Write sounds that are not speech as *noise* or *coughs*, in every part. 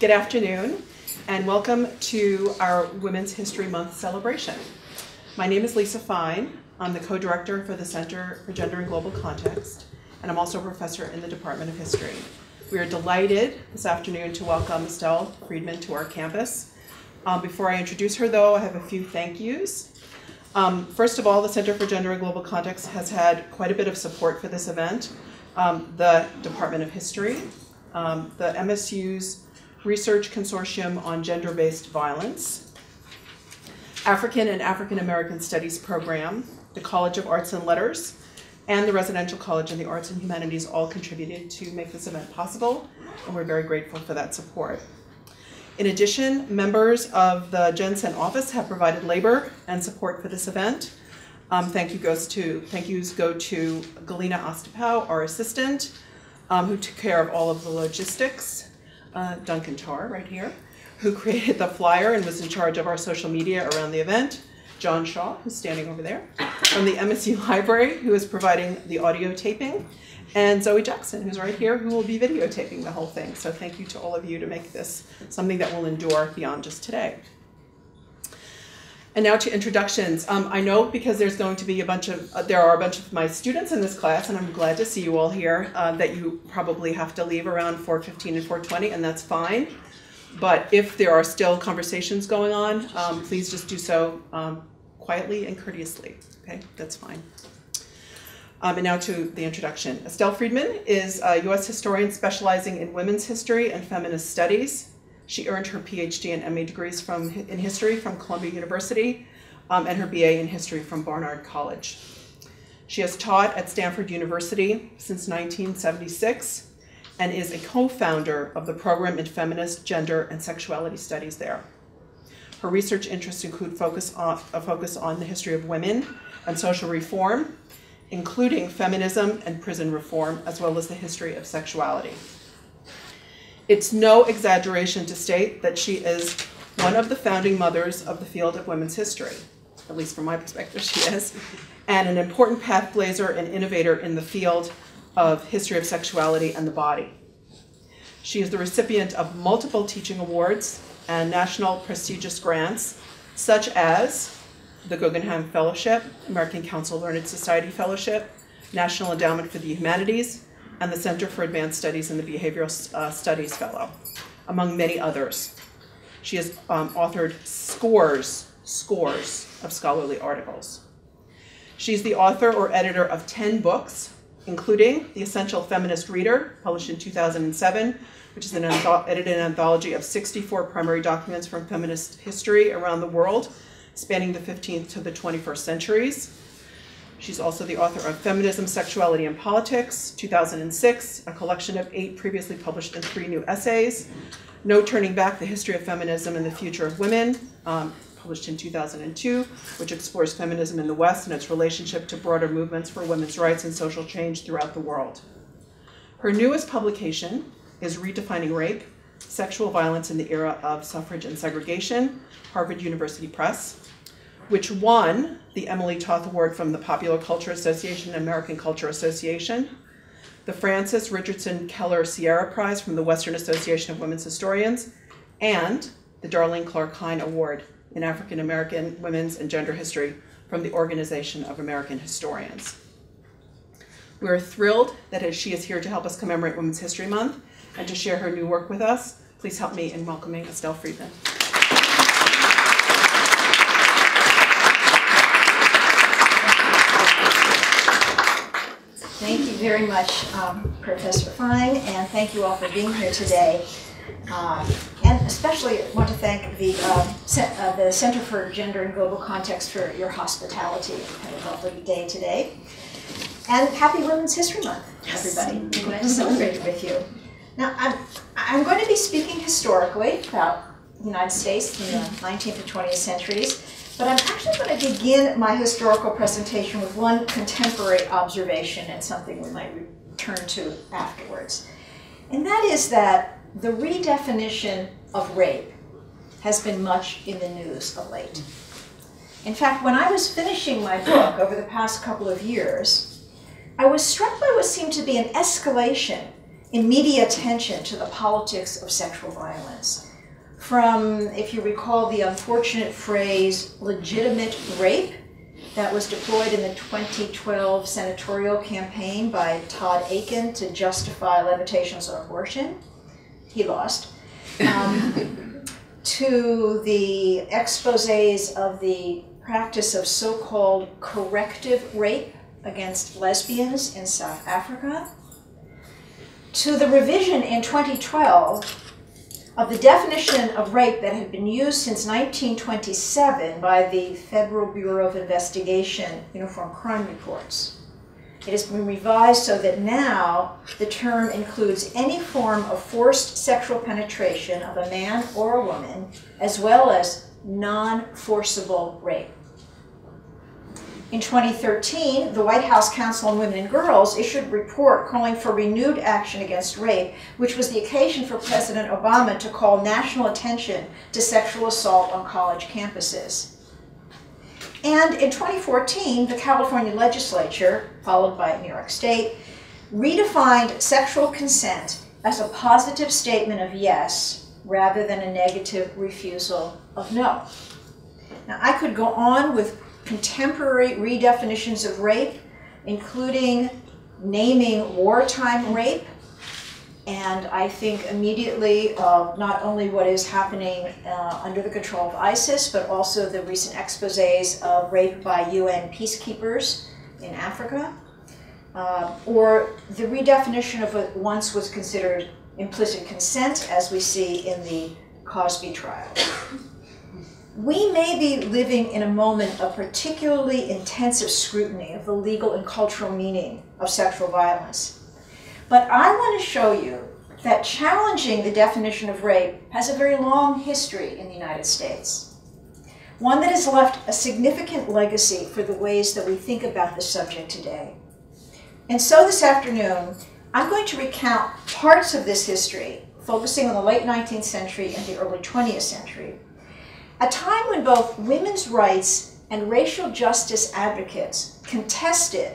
Good afternoon, and welcome to our Women's History Month celebration. My name is Lisa Fine. I'm the co-director for the Center for Gender and Global Context, and I'm also a professor in the Department of History. We are delighted this afternoon to welcome Estelle Freedman to our campus. Um, before I introduce her, though, I have a few thank yous. Um, first of all, the Center for Gender and Global Context has had quite a bit of support for this event. Um, the Department of History, um, the MSU's Research Consortium on Gender-Based Violence, African and African American Studies Program, the College of Arts and Letters, and the Residential College and the Arts and Humanities all contributed to make this event possible, and we're very grateful for that support. In addition, members of the GenCen office have provided labor and support for this event. Um, thank you goes to thank yous go to Galina Ostapau, our assistant, um, who took care of all of the logistics uh, Duncan Tar right here, who created the flyer and was in charge of our social media around the event. John Shaw, who's standing over there, from the MSU *laughs* Library, who is providing the audio taping, and Zoe Jackson, who's right here, who will be videotaping the whole thing. So thank you to all of you to make this something that will endure beyond just today. And now to introductions. Um, I know because there's going to be a bunch of, uh, there are a bunch of my students in this class, and I'm glad to see you all here, uh, that you probably have to leave around 4.15 and 4.20, and that's fine. But if there are still conversations going on, um, please just do so um, quietly and courteously, okay? That's fine. Um, and now to the introduction. Estelle Freedman is a U.S. historian specializing in women's history and feminist studies. She earned her PhD and MA degrees from, in history from Columbia University um, and her BA in history from Barnard College. She has taught at Stanford University since 1976 and is a co-founder of the program in feminist, gender, and sexuality studies there. Her research interests include focus on, a focus on the history of women and social reform, including feminism and prison reform, as well as the history of sexuality. It's no exaggeration to state that she is one of the founding mothers of the field of women's history, at least from my perspective, *laughs* she is, and an important path blazer and innovator in the field of history of sexuality and the body. She is the recipient of multiple teaching awards and national prestigious grants, such as the Guggenheim Fellowship, American Council Learned Society Fellowship, National Endowment for the Humanities, and the Center for Advanced Studies and the Behavioral uh, Studies Fellow, among many others. She has um, authored scores, scores of scholarly articles. She's the author or editor of 10 books, including The Essential Feminist Reader, published in 2007, which is an edited anthology of 64 primary documents from feminist history around the world, spanning the 15th to the 21st centuries. She's also the author of Feminism, Sexuality, and Politics, 2006, a collection of eight previously published and three new essays. No Turning Back, The History of Feminism and the Future of Women, um, published in 2002, which explores feminism in the West and its relationship to broader movements for women's rights and social change throughout the world. Her newest publication is Redefining Rape, Sexual Violence in the Era of Suffrage and Segregation, Harvard University Press which won the Emily Toth Award from the Popular Culture Association and American Culture Association, the Frances Richardson Keller Sierra Prize from the Western Association of Women's Historians, and the Darlene Clark Hine Award in African American Women's and Gender History from the Organization of American Historians. We are thrilled that she is here to help us commemorate Women's History Month and to share her new work with us. Please help me in welcoming Estelle Freedman. Thank you very much, um, Professor Fine, and thank you all for being here today. Uh, and especially want to thank the, uh, uh, the Center for Gender and Global Context for your hospitality. Have a lovely day today. And happy Women's History Month, everybody. We're glad to celebrate it with you. Now, I'm, I'm going to be speaking historically about the United States in the 19th and 20th centuries. But I'm actually going to begin my historical presentation with one contemporary observation and something we might return to afterwards. And that is that the redefinition of rape has been much in the news of late. In fact, when I was finishing my book over the past couple of years, I was struck by what seemed to be an escalation in media attention to the politics of sexual violence. From, if you recall, the unfortunate phrase legitimate rape that was deployed in the 2012 senatorial campaign by Todd Akin to justify limitations on abortion. He lost. Um, *laughs* to the exposes of the practice of so-called corrective rape against lesbians in South Africa, to the revision in 2012 of the definition of rape that had been used since 1927 by the Federal Bureau of Investigation Uniform Crime Reports. It has been revised so that now the term includes any form of forced sexual penetration of a man or a woman, as well as non-forcible rape. In 2013, the White House Council on Women and Girls issued a report calling for renewed action against rape, which was the occasion for President Obama to call national attention to sexual assault on college campuses. And in 2014, the California legislature, followed by New York State, redefined sexual consent as a positive statement of yes rather than a negative refusal of no. Now, I could go on with contemporary redefinitions of rape, including naming wartime rape, and I think immediately uh, not only what is happening uh, under the control of ISIS, but also the recent exposes of rape by UN peacekeepers in Africa, uh, or the redefinition of what once was considered implicit consent, as we see in the Cosby trial we may be living in a moment of particularly intensive scrutiny of the legal and cultural meaning of sexual violence. But I want to show you that challenging the definition of rape has a very long history in the United States. One that has left a significant legacy for the ways that we think about the subject today. And so this afternoon, I'm going to recount parts of this history, focusing on the late 19th century and the early 20th century, a time when both women's rights and racial justice advocates contested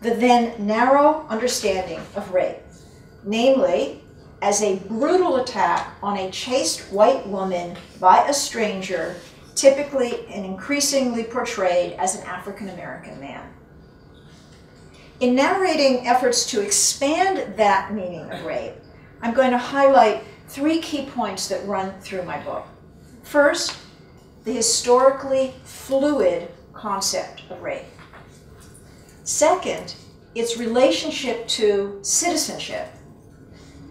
the then narrow understanding of rape, namely, as a brutal attack on a chaste white woman by a stranger, typically and increasingly portrayed as an African American man. In narrating efforts to expand that meaning of rape, I'm going to highlight three key points that run through my book. First, the historically fluid concept of rape. Second, its relationship to citizenship.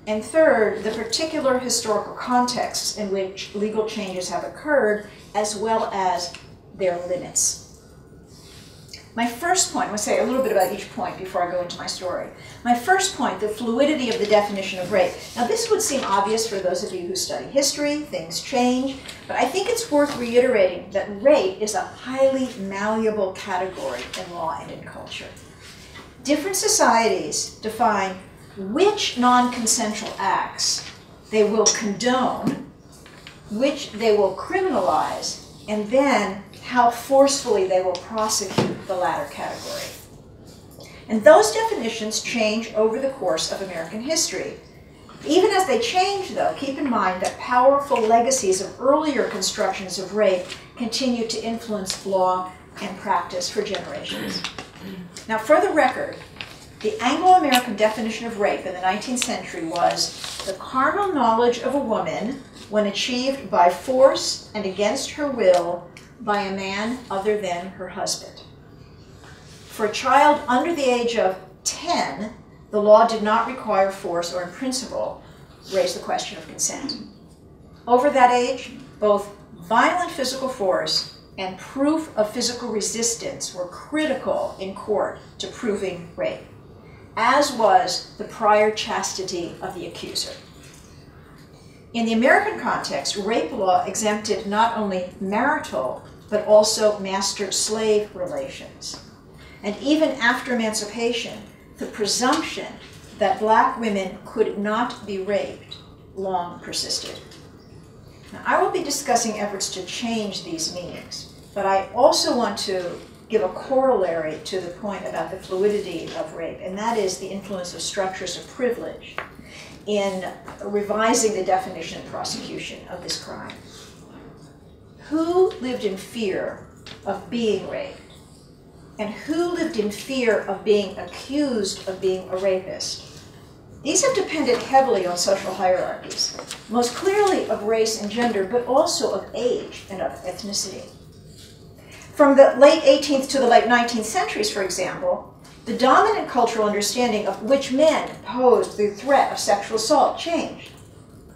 And third, the particular historical contexts in which legal changes have occurred, as well as their limits. My first point, to say a little bit about each point before I go into my story. My first point, the fluidity of the definition of rape. Now, this would seem obvious for those of you who study history, things change, but I think it's worth reiterating that rape is a highly malleable category in law and in culture. Different societies define which non consensual acts they will condone, which they will criminalize, and then how forcefully they will prosecute the latter category. And those definitions change over the course of American history. Even as they change, though, keep in mind that powerful legacies of earlier constructions of rape continue to influence law and practice for generations. Now, for the record, the Anglo-American definition of rape in the 19th century was the carnal knowledge of a woman when achieved by force and against her will by a man other than her husband. For a child under the age of 10, the law did not require force or in principle raise the question of consent. Over that age, both violent physical force and proof of physical resistance were critical in court to proving rape, as was the prior chastity of the accuser. In the American context, rape law exempted not only marital, but also master-slave relations. And even after emancipation, the presumption that black women could not be raped long persisted. Now, I will be discussing efforts to change these meanings, but I also want to give a corollary to the point about the fluidity of rape, and that is the influence of structures of privilege in revising the definition and prosecution of this crime. Who lived in fear of being raped? And who lived in fear of being accused of being a rapist? These have depended heavily on social hierarchies, most clearly of race and gender, but also of age and of ethnicity. From the late 18th to the late 19th centuries, for example, the dominant cultural understanding of which men posed the threat of sexual assault changed.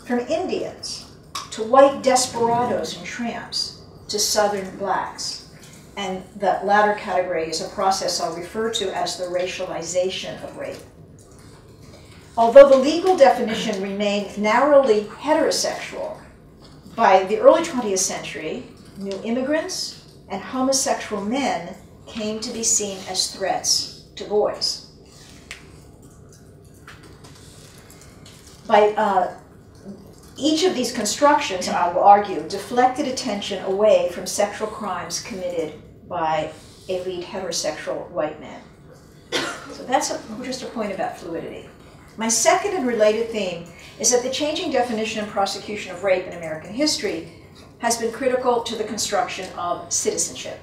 From Indians to white desperados and tramps to southern blacks. And the latter category is a process I'll refer to as the racialization of rape. Although the legal definition remained narrowly heterosexual, by the early 20th century, new immigrants and homosexual men came to be seen as threats to boys. By uh, each of these constructions, I will argue, deflected attention away from sexual crimes committed by elite heterosexual white men. So that's a, just a point about fluidity. My second and related theme is that the changing definition and prosecution of rape in American history has been critical to the construction of citizenship.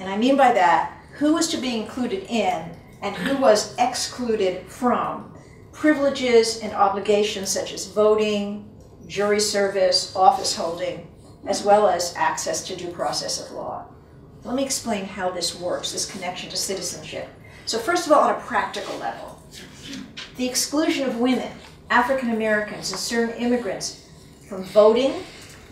And I mean by that, who was to be included in and who was excluded from privileges and obligations such as voting, jury service, office holding, as well as access to due process of law. Let me explain how this works, this connection to citizenship. So first of all, on a practical level, the exclusion of women, African Americans, and certain immigrants from voting,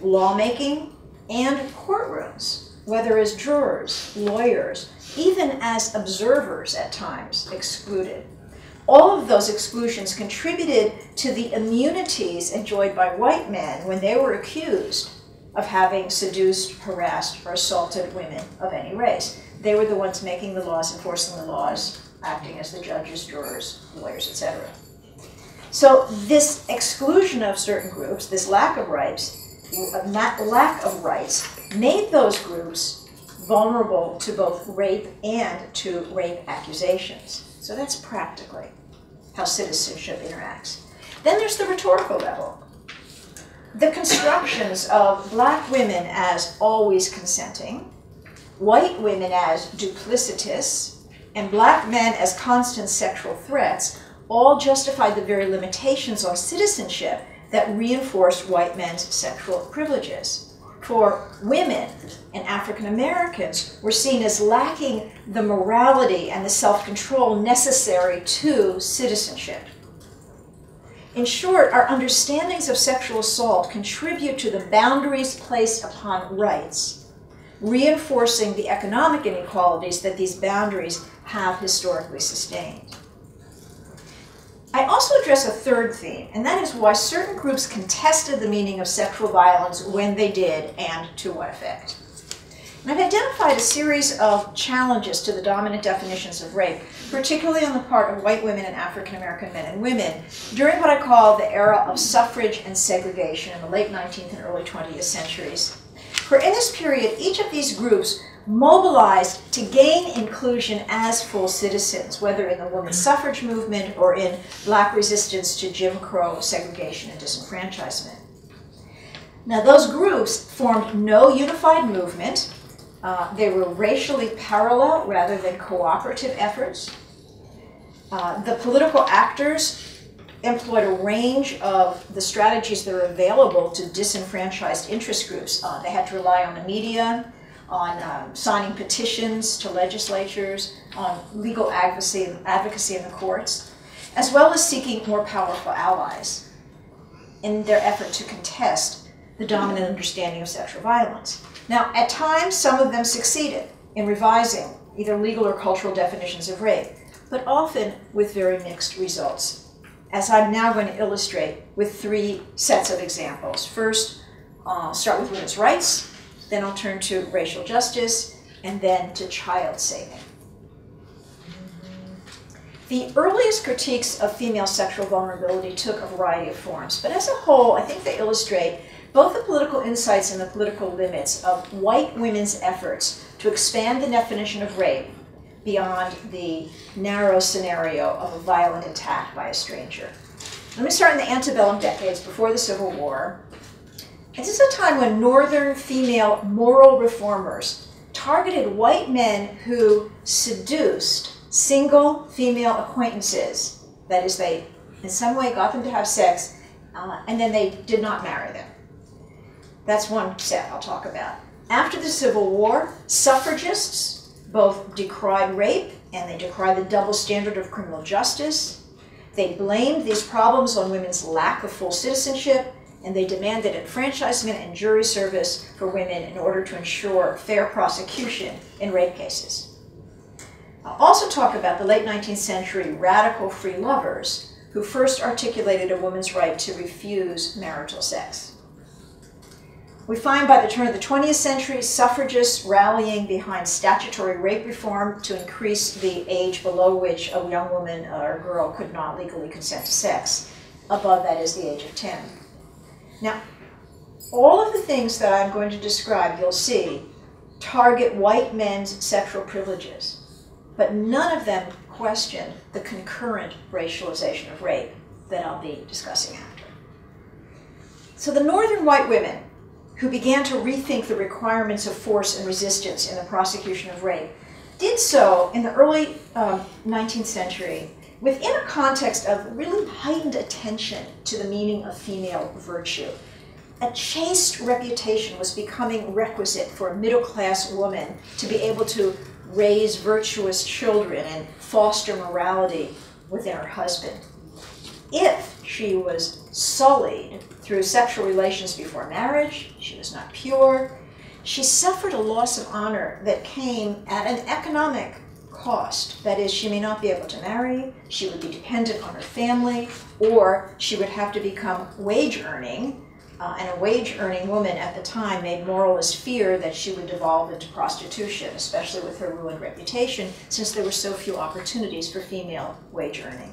lawmaking, and courtrooms, whether as jurors, lawyers, even as observers at times, excluded. All of those exclusions contributed to the immunities enjoyed by white men when they were accused of having seduced, harassed, or assaulted women of any race. They were the ones making the laws, enforcing the laws, acting as the judges, jurors, lawyers, etc. So this exclusion of certain groups, this lack of rights, lack of rights, made those groups vulnerable to both rape and to rape accusations. So that's practically how citizenship interacts. Then there's the rhetorical level. The constructions of black women as always consenting, white women as duplicitous, and black men as constant sexual threats all justified the very limitations on citizenship that reinforced white men's sexual privileges. For women and African Americans were seen as lacking the morality and the self control necessary to citizenship. In short, our understandings of sexual assault contribute to the boundaries placed upon rights, reinforcing the economic inequalities that these boundaries have historically sustained. I also address a third theme, and that is why certain groups contested the meaning of sexual violence when they did and to what effect. And I've identified a series of challenges to the dominant definitions of rape, particularly on the part of white women and African American men and women, during what I call the era of suffrage and segregation in the late 19th and early 20th centuries. For in this period, each of these groups mobilized to gain inclusion as full citizens, whether in the women's *clears throat* suffrage movement or in black resistance to Jim Crow segregation and disenfranchisement. Now, those groups formed no unified movement. Uh, they were racially parallel rather than cooperative efforts. Uh, the political actors employed a range of the strategies that are available to disenfranchised interest groups. Uh, they had to rely on the media, on um, signing petitions to legislatures, on legal advocacy, advocacy in the courts, as well as seeking more powerful allies in their effort to contest the dominant understanding of sexual violence. Now, at times, some of them succeeded in revising either legal or cultural definitions of rape, but often with very mixed results, as I'm now going to illustrate with three sets of examples. First, uh, start with women's rights, then I'll turn to racial justice, and then to child saving. The earliest critiques of female sexual vulnerability took a variety of forms, but as a whole, I think they illustrate both the political insights and the political limits of white women's efforts to expand the definition of rape beyond the narrow scenario of a violent attack by a stranger. Let me start in the antebellum decades before the Civil War. This is a time when Northern female moral reformers targeted white men who seduced single female acquaintances. That is, they in some way got them to have sex, uh, and then they did not marry them. That's one set I'll talk about. After the Civil War, suffragists both decried rape and they decried the double standard of criminal justice. They blamed these problems on women's lack of full citizenship, and they demanded enfranchisement and jury service for women in order to ensure fair prosecution in rape cases. I'll also talk about the late 19th century radical free lovers who first articulated a woman's right to refuse marital sex. We find by the turn of the 20th century suffragists rallying behind statutory rape reform to increase the age below which a young woman or girl could not legally consent to sex. Above that is the age of 10. Now, all of the things that I'm going to describe, you'll see, target white men's sexual privileges, but none of them question the concurrent racialization of rape that I'll be discussing after. So the northern white women who began to rethink the requirements of force and resistance in the prosecution of rape, did so in the early um, 19th century within a context of really heightened attention to the meaning of female virtue. A chaste reputation was becoming requisite for a middle class woman to be able to raise virtuous children and foster morality within her husband. If she was sullied through sexual relations before marriage, she was not pure, she suffered a loss of honor that came at an economic cost. That is, she may not be able to marry, she would be dependent on her family, or she would have to become wage earning. Uh, and a wage earning woman at the time made moralists fear that she would devolve into prostitution, especially with her ruined reputation, since there were so few opportunities for female wage earning.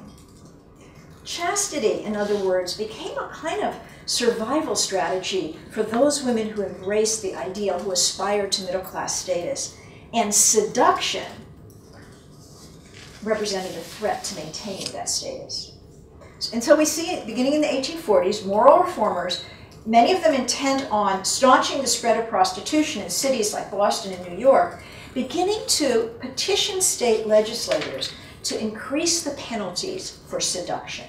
Chastity, in other words, became a kind of survival strategy for those women who embraced the ideal, who aspired to middle class status. And seduction represented a threat to maintaining that status. And so we see, beginning in the 1840s, moral reformers, many of them intent on staunching the spread of prostitution in cities like Boston and New York, beginning to petition state legislators to increase the penalties for seduction.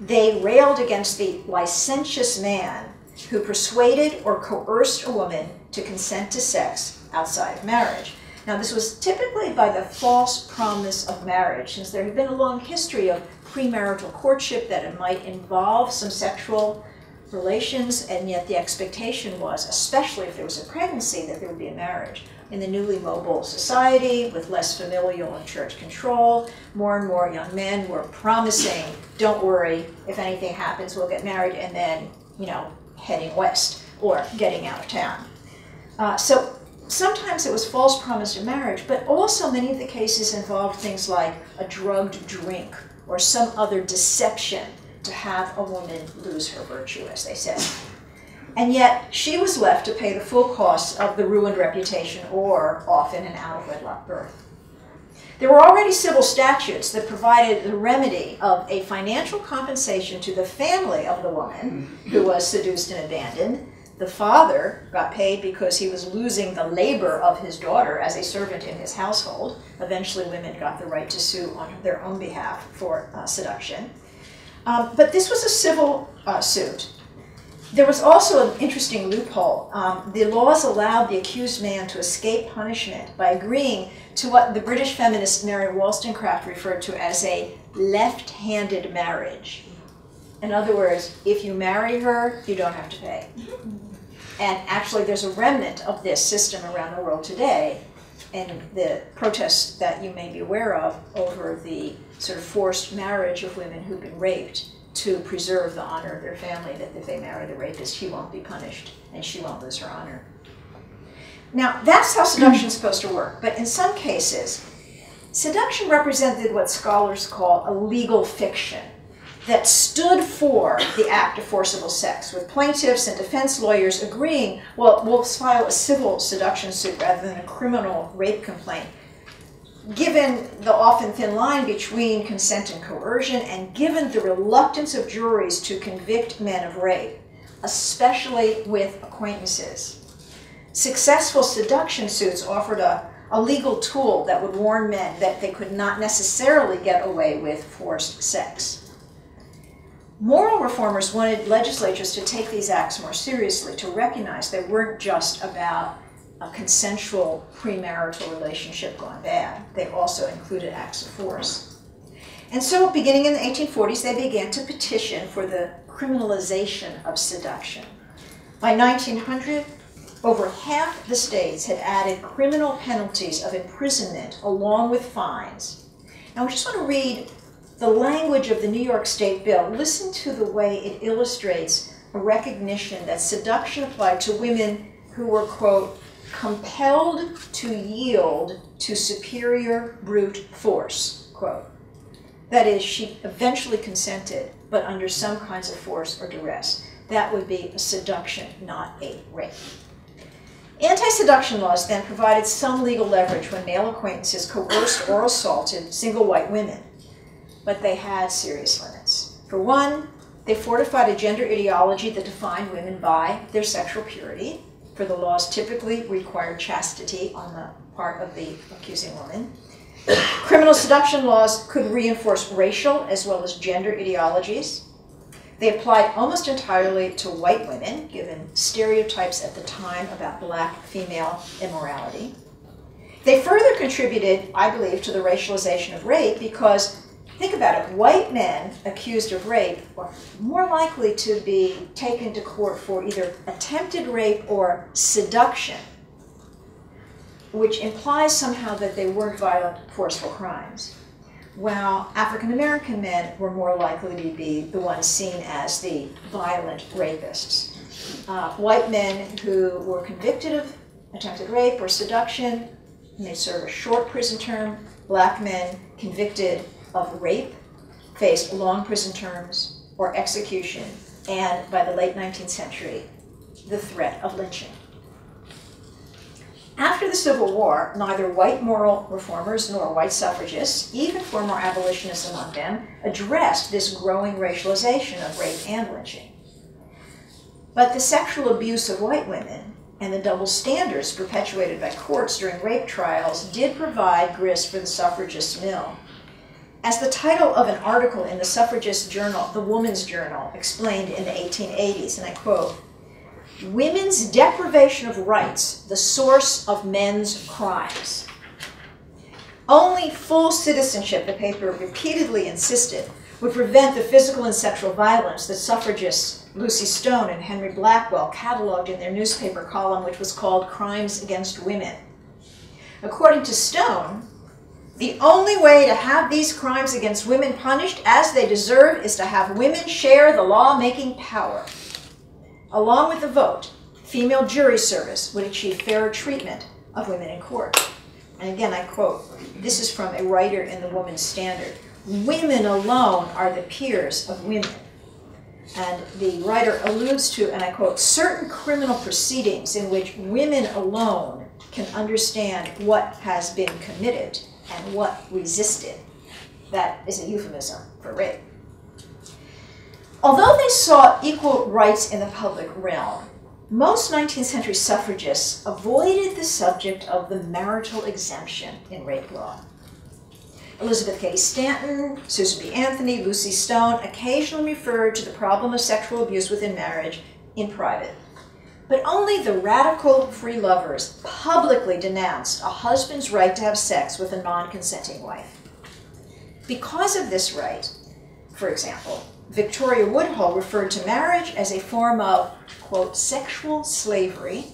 They railed against the licentious man who persuaded or coerced a woman to consent to sex outside of marriage. Now, this was typically by the false promise of marriage, since there had been a long history of premarital courtship that it might involve some sexual relations, and yet the expectation was, especially if there was a pregnancy, that there would be a marriage in the newly mobile society with less familial and church control. More and more young men were promising, don't worry, if anything happens, we'll get married, and then, you know, heading west or getting out of town. Uh, so sometimes it was false promise of marriage, but also many of the cases involved things like a drugged drink or some other deception to have a woman lose her virtue, as they said. And yet, she was left to pay the full cost of the ruined reputation or often an out of wedlock birth. There were already civil statutes that provided the remedy of a financial compensation to the family of the woman who was seduced and abandoned. The father got paid because he was losing the labor of his daughter as a servant in his household. Eventually, women got the right to sue on their own behalf for uh, seduction. Um, but this was a civil uh, suit. There was also an interesting loophole. Um, the laws allowed the accused man to escape punishment by agreeing to what the British feminist Mary Wollstonecraft referred to as a left-handed marriage. In other words, if you marry her, you don't have to pay. And actually, there's a remnant of this system around the world today, and the protests that you may be aware of over the sort of forced marriage of women who've been raped to preserve the honor of their family, that if they marry the rapist, he won't be punished and she won't lose her honor. Now, that's how seduction is supposed to work, but in some cases, seduction represented what scholars call a legal fiction that stood for the act of forcible sex, with plaintiffs and defense lawyers agreeing, well, we'll file a civil seduction suit rather than a criminal rape complaint. given the often thin line between consent and coercion, and given the reluctance of juries to convict men of rape, especially with acquaintances. Successful seduction suits offered a, a legal tool that would warn men that they could not necessarily get away with forced sex. Moral reformers wanted legislatures to take these acts more seriously, to recognize they weren't just about a consensual premarital relationship gone bad. They also included acts of force. And so, beginning in the 1840s, they began to petition for the criminalization of seduction. By 1900, over half the states had added criminal penalties of imprisonment along with fines. Now, I just want to read the language of the New York State bill. Listen to the way it illustrates a recognition that seduction applied to women who were, quote, compelled to yield to superior brute force, quote. That is, she eventually consented, but under some kinds of force or duress. That would be a seduction, not a rape. Anti seduction laws then provided some legal leverage when male acquaintances coerced or assaulted single white women, but they had serious limits. For one, they fortified a gender ideology that defined women by their sexual purity for the laws typically required chastity on the part of the accusing woman. Criminal seduction laws could reinforce racial as well as gender ideologies. They applied almost entirely to white women, given stereotypes at the time about black female immorality. They further contributed, I believe, to the racialization of rape because Think about it. White men accused of rape are more likely to be taken to court for either attempted rape or seduction, which implies somehow that they weren't violent, forceful crimes. While African American men were more likely to be the ones seen as the violent rapists. Uh, white men who were convicted of attempted rape or seduction may serve a short prison term. Black men convicted of rape faced long prison terms or execution, and by the late 19th century, the threat of lynching. After the Civil War, neither white moral reformers nor white suffragists, even former abolitionists among them, addressed this growing racialization of rape and lynching. But the sexual abuse of white women and the double standards perpetuated by courts during rape trials did provide grist for the suffragist mill. As the title of an article in the suffragist journal, the Woman's Journal, explained in the 1880s, and I quote, Women's deprivation of rights, the source of men's crimes. Only full citizenship, the paper repeatedly insisted, would prevent the physical and sexual violence that suffragists Lucy Stone and Henry Blackwell cataloged in their newspaper column, which was called Crimes Against Women. According to Stone, the only way to have these crimes against women punished as they deserve is to have women share the law-making power. Along with the vote, female jury service would achieve fairer treatment of women in court. And again, I quote, this is from a writer in the Woman's Standard. Women alone are the peers of women. And the writer alludes to, and I quote, certain criminal proceedings in which women alone can understand what has been committed and what resisted. That is a euphemism for rape. Although they sought equal rights in the public realm, most 19th century suffragists avoided the subject of the marital exemption in rape law. Elizabeth Cady Stanton, Susan B. Anthony, Lucy Stone occasionally referred to the problem of sexual abuse within marriage in private. But only the radical free lovers publicly denounced a husband's right to have sex with a non consenting wife. Because of this right, for example, Victoria Woodhull referred to marriage as a form of, quote, sexual slavery.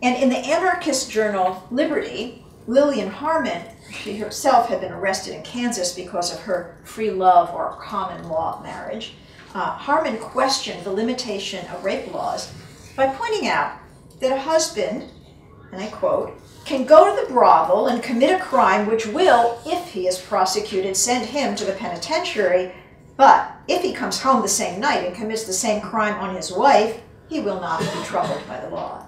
And in the anarchist journal Liberty, Lillian Harman, she herself had been arrested in Kansas because of her free love or common law marriage. Uh, Harman questioned the limitation of rape laws by pointing out that a husband, and I quote, can go to the brothel and commit a crime which will, if he is prosecuted, send him to the penitentiary, but if he comes home the same night and commits the same crime on his wife, he will not be troubled by the law.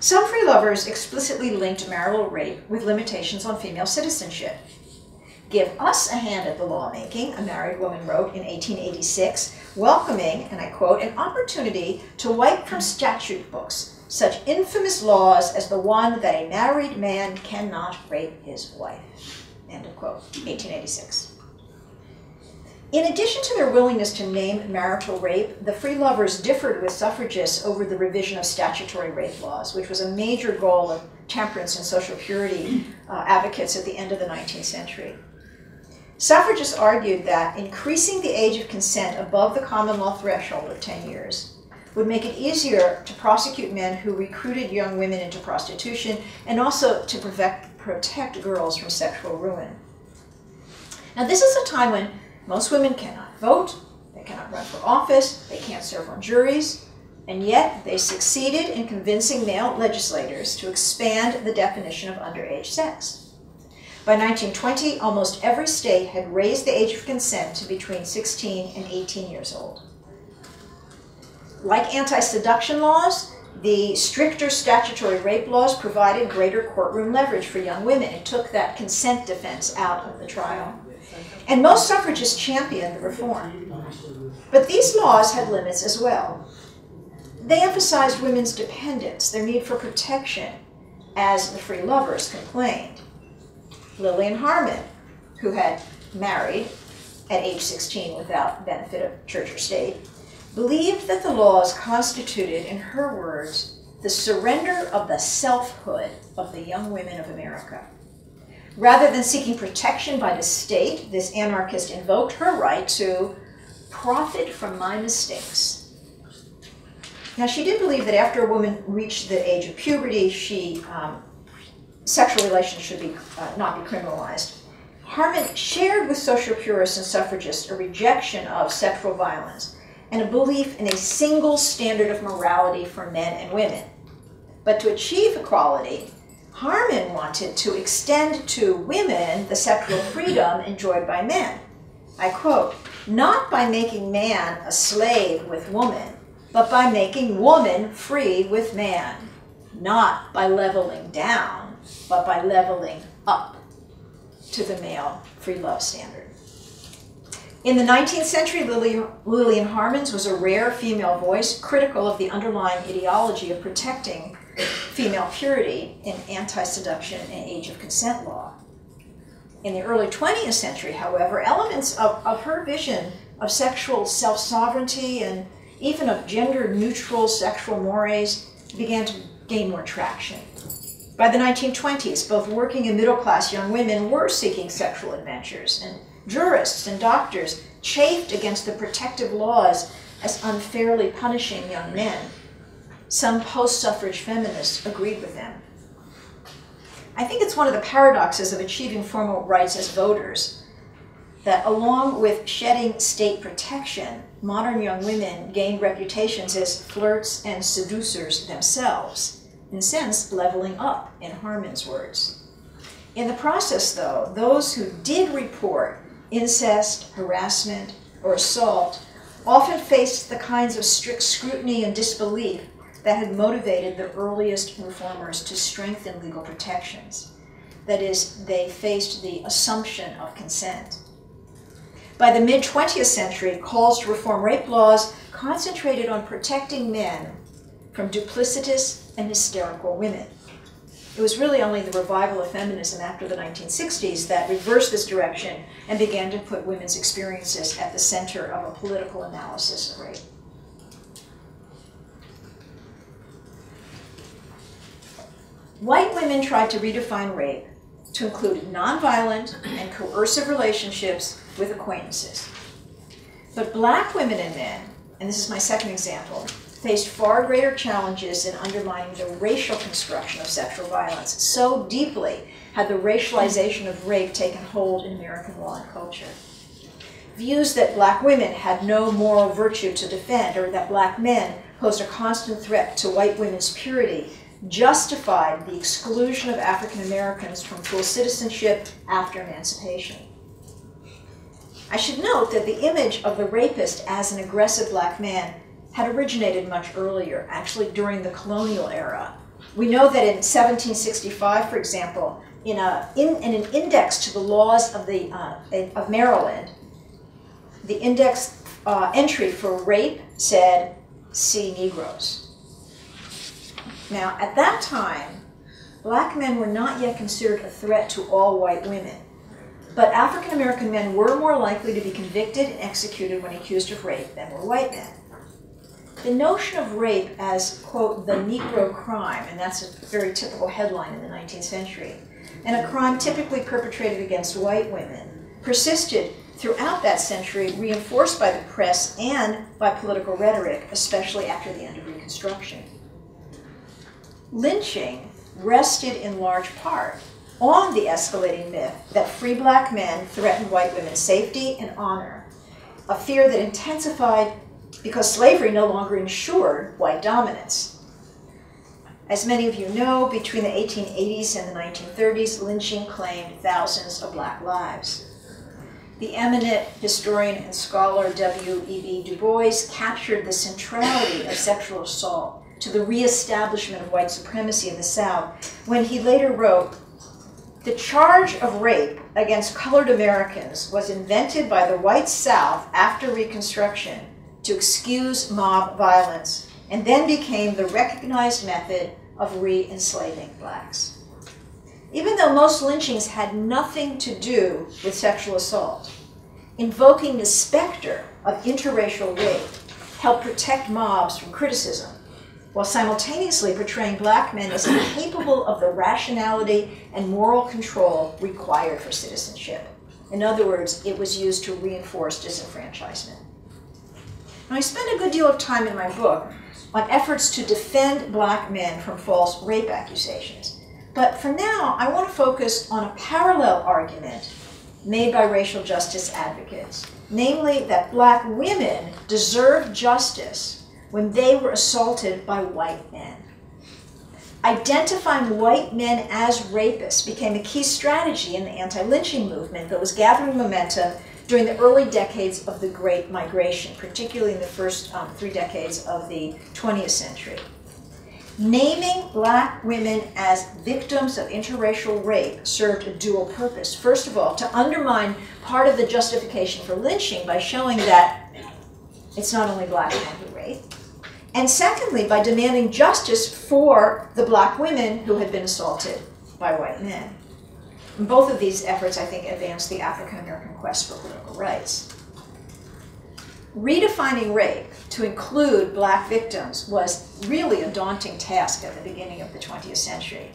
Some free lovers explicitly linked marital rape with limitations on female citizenship. Give us a hand at the lawmaking, a married woman wrote in 1886, welcoming, and I quote, an opportunity to wipe from statute books such infamous laws as the one that a married man cannot rape his wife. End of quote, 1886. In addition to their willingness to name marital rape, the free lovers differed with suffragists over the revision of statutory rape laws, which was a major goal of temperance and social purity uh, advocates at the end of the 19th century. Suffragists argued that increasing the age of consent above the common law threshold of 10 years would make it easier to prosecute men who recruited young women into prostitution and also to protect, protect girls from sexual ruin. Now, this is a time when most women cannot vote, they cannot run for office, they can't serve on juries, and yet they succeeded in convincing male legislators to expand the definition of underage sex. By 1920, almost every state had raised the age of consent to between 16 and 18 years old. Like anti seduction laws, the stricter statutory rape laws provided greater courtroom leverage for young women. It took that consent defense out of the trial. And most suffragists championed the reform. But these laws had limits as well. They emphasized women's dependence, their need for protection, as the free lovers complained. Lillian Harman, who had married at age 16 without benefit of church or state, believed that the laws constituted, in her words, the surrender of the selfhood of the young women of America. Rather than seeking protection by the state, this anarchist invoked her right to profit from my mistakes. Now, she did believe that after a woman reached the age of puberty, she um, sexual relations should be, uh, not be criminalized. Harman shared with social purists and suffragists a rejection of sexual violence and a belief in a single standard of morality for men and women. But to achieve equality, Harman wanted to extend to women the sexual freedom enjoyed by men. I quote, not by making man a slave with woman, but by making woman free with man, not by leveling down, but by leveling up to the male free love standard. In the 19th century, Lillian Harman's was a rare female voice critical of the underlying ideology of protecting female purity in anti seduction and age of consent law. In the early 20th century, however, elements of, of her vision of sexual self sovereignty and even of gender neutral sexual mores began to gain more traction. By the 1920s, both working and middle class young women were seeking sexual adventures, and jurists and doctors chafed against the protective laws as unfairly punishing young men. Some post suffrage feminists agreed with them. I think it's one of the paradoxes of achieving formal rights as voters that, along with shedding state protection, modern young women gained reputations as flirts and seducers themselves in a sense, leveling up, in Harman's words. In the process, though, those who did report incest, harassment, or assault often faced the kinds of strict scrutiny and disbelief that had motivated the earliest reformers to strengthen legal protections. That is, they faced the assumption of consent. By the mid 20th century, calls to reform rape laws concentrated on protecting men from duplicitous and hysterical women. It was really only the revival of feminism after the 1960s that reversed this direction and began to put women's experiences at the center of a political analysis of rape. White women tried to redefine rape to include nonviolent and coercive relationships with acquaintances. But black women and men, and this is my second example, faced far greater challenges in undermining the racial construction of sexual violence. So deeply had the racialization of rape taken hold in American law and culture. Views that black women had no moral virtue to defend or that black men posed a constant threat to white women's purity justified the exclusion of African Americans from full citizenship after emancipation. I should note that the image of the rapist as an aggressive black man had originated much earlier, actually during the colonial era, We know that in 1765, for example, in, a, in, in an index to the laws of, the, uh, of Maryland, the index uh, entry for rape said, see Negroes. Now, at that time, black men were not yet considered a threat to all white women. But African American men were more likely to be convicted and executed when accused of rape than were white men. The notion of rape as, quote, the Negro crime, and that's a very typical headline in the 19th century, and a crime typically perpetrated against white women, persisted throughout that century, reinforced by the press and by political rhetoric, especially after the end of Reconstruction. Lynching rested in large part on the escalating myth that free black men threatened white women's safety and honor, a fear that intensified because slavery no longer ensured white dominance. As many of you know, between the 1880s and the 1930s, lynching claimed thousands of black lives. The eminent historian and scholar W.E.B. Du Bois captured the centrality of sexual assault to the reestablishment of white supremacy in the South when he later wrote, the charge of rape against colored Americans was invented by the white South after Reconstruction to excuse mob violence and then became the recognized method of re-enslaving blacks. Even though most lynchings had nothing to do with sexual assault, invoking the specter of interracial rape helped protect mobs from criticism while simultaneously portraying black men as incapable of the rationality and moral control required for citizenship. In other words, it was used to reinforce disenfranchisement. Now, I spend a good deal of time in my book on efforts to defend black men from false rape accusations. But for now, I want to focus on a parallel argument made by racial justice advocates, namely that black women deserve justice when they were assaulted by white men. Identifying white men as rapists became a key strategy in the anti-lynching movement that was gathering momentum during the early decades of the Great Migration, particularly in the first um, three decades of the 20th century. Naming black women as victims of interracial rape served a dual purpose. First of all, to undermine part of the justification for lynching by showing that it's not only black men who rape, and secondly, by demanding justice for the black women who had been assaulted by white men. And both of these efforts, I think, advanced the African American quest for rights. Redefining rape to include black victims was really a daunting task at the beginning of the 20th century.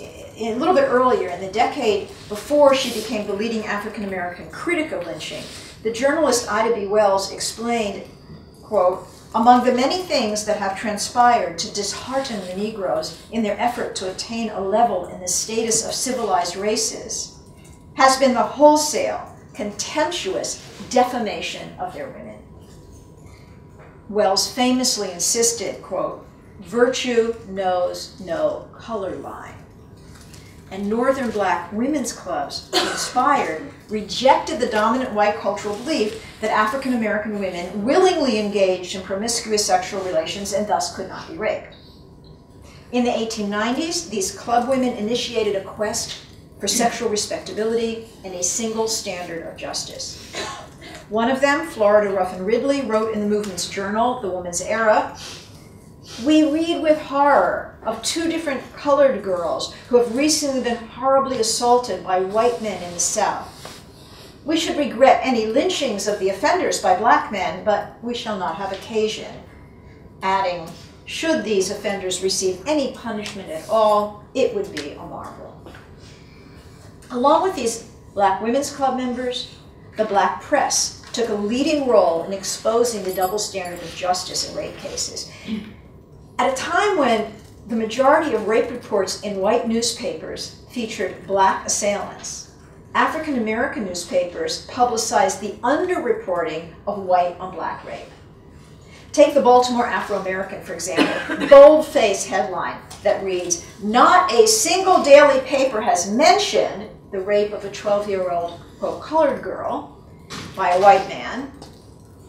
A little bit earlier, in the decade before she became the leading African American critic of lynching, the journalist Ida B. Wells explained, quote, among the many things that have transpired to dishearten the Negroes in their effort to attain a level in the status of civilized races has been the wholesale, contemptuous defamation of their women. Wells famously insisted, quote, virtue knows no color line and Northern black women's clubs, inspired, rejected the dominant white cultural belief that African American women willingly engaged in promiscuous sexual relations and thus could not be raped. In the 1890s, these club women initiated a quest for sexual respectability and a single standard of justice. One of them, Florida Ruffin Ridley, wrote in the movement's journal, The Woman's Era, we read with horror of two different colored girls who have recently been horribly assaulted by white men in the South. We should regret any lynchings of the offenders by black men, but we shall not have occasion. Adding, should these offenders receive any punishment at all, it would be a marvel. Along with these black women's club members, the black press took a leading role in exposing the double standard of justice in rape cases. At a time when the majority of rape reports in white newspapers featured black assailants, African American newspapers publicized the underreporting of white on black rape. Take the Baltimore Afro American, for example, *coughs* bold-faced headline that reads, Not a single daily paper has mentioned the rape of a 12-year-old, quote, colored girl by a white man,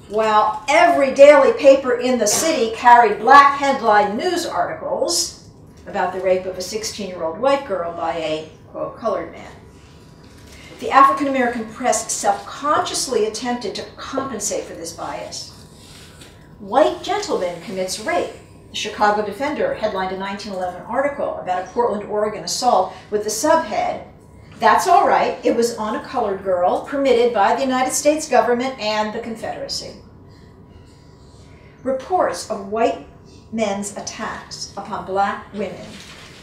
while every daily paper in the city carried black headline news articles about the rape of a 16 year old white girl by a, quote, colored man. The African American press self consciously attempted to compensate for this bias. White gentleman commits rape. The Chicago Defender headlined a 1911 article about a Portland, Oregon assault with the subhead, That's all right, it was on a colored girl, permitted by the United States government and the Confederacy. Reports of white men's attacks upon black women,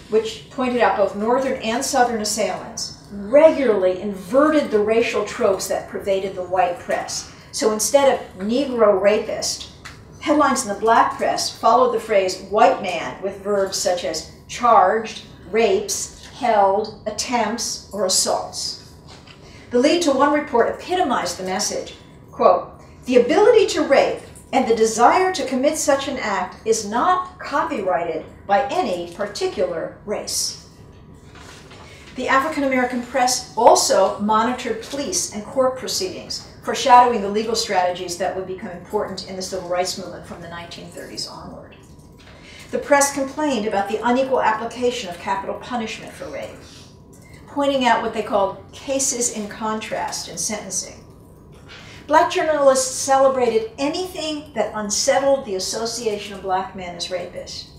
which pointed out both northern and southern assailants, regularly inverted the racial tropes that pervaded the white press. So instead of Negro rapist, headlines in the black press followed the phrase white man with verbs such as charged, rapes, held, attempts, or assaults. The lead to one report epitomized the message. Quote, the ability to rape and the desire to commit such an act is not copyrighted by any particular race. The African American press also monitored police and court proceedings, foreshadowing the legal strategies that would become important in the civil rights movement from the 1930s onward. The press complained about the unequal application of capital punishment for rape, pointing out what they called cases in contrast in sentencing. Black journalists celebrated anything that unsettled the association of black men as rapists.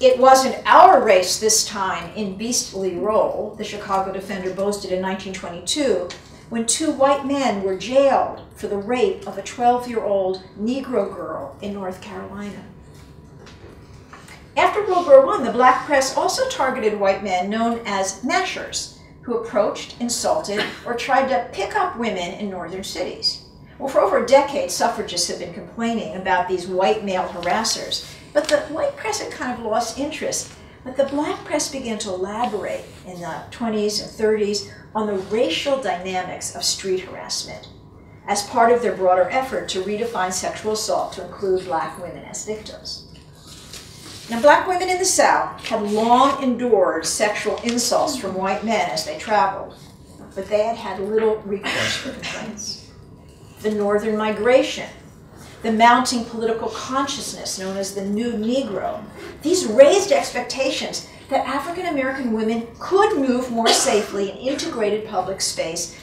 It wasn't our race this time in beastly role, the Chicago Defender boasted in 1922, when two white men were jailed for the rape of a 12 year old Negro girl in North Carolina. After World War I, the black press also targeted white men known as mashers, who approached, insulted, or tried to pick up women in northern cities. Well, for over a decade, suffragists have been complaining about these white male harassers but the white press had kind of lost interest. But the black press began to elaborate in the 20s and 30s on the racial dynamics of street harassment as part of their broader effort to redefine sexual assault to include black women as victims. Now, black women in the South had long endured sexual insults from white men as they traveled, but they had had little recourse for complaints. The Northern migration the mounting political consciousness known as the New Negro. These raised expectations that African American women could move more safely in integrated public space.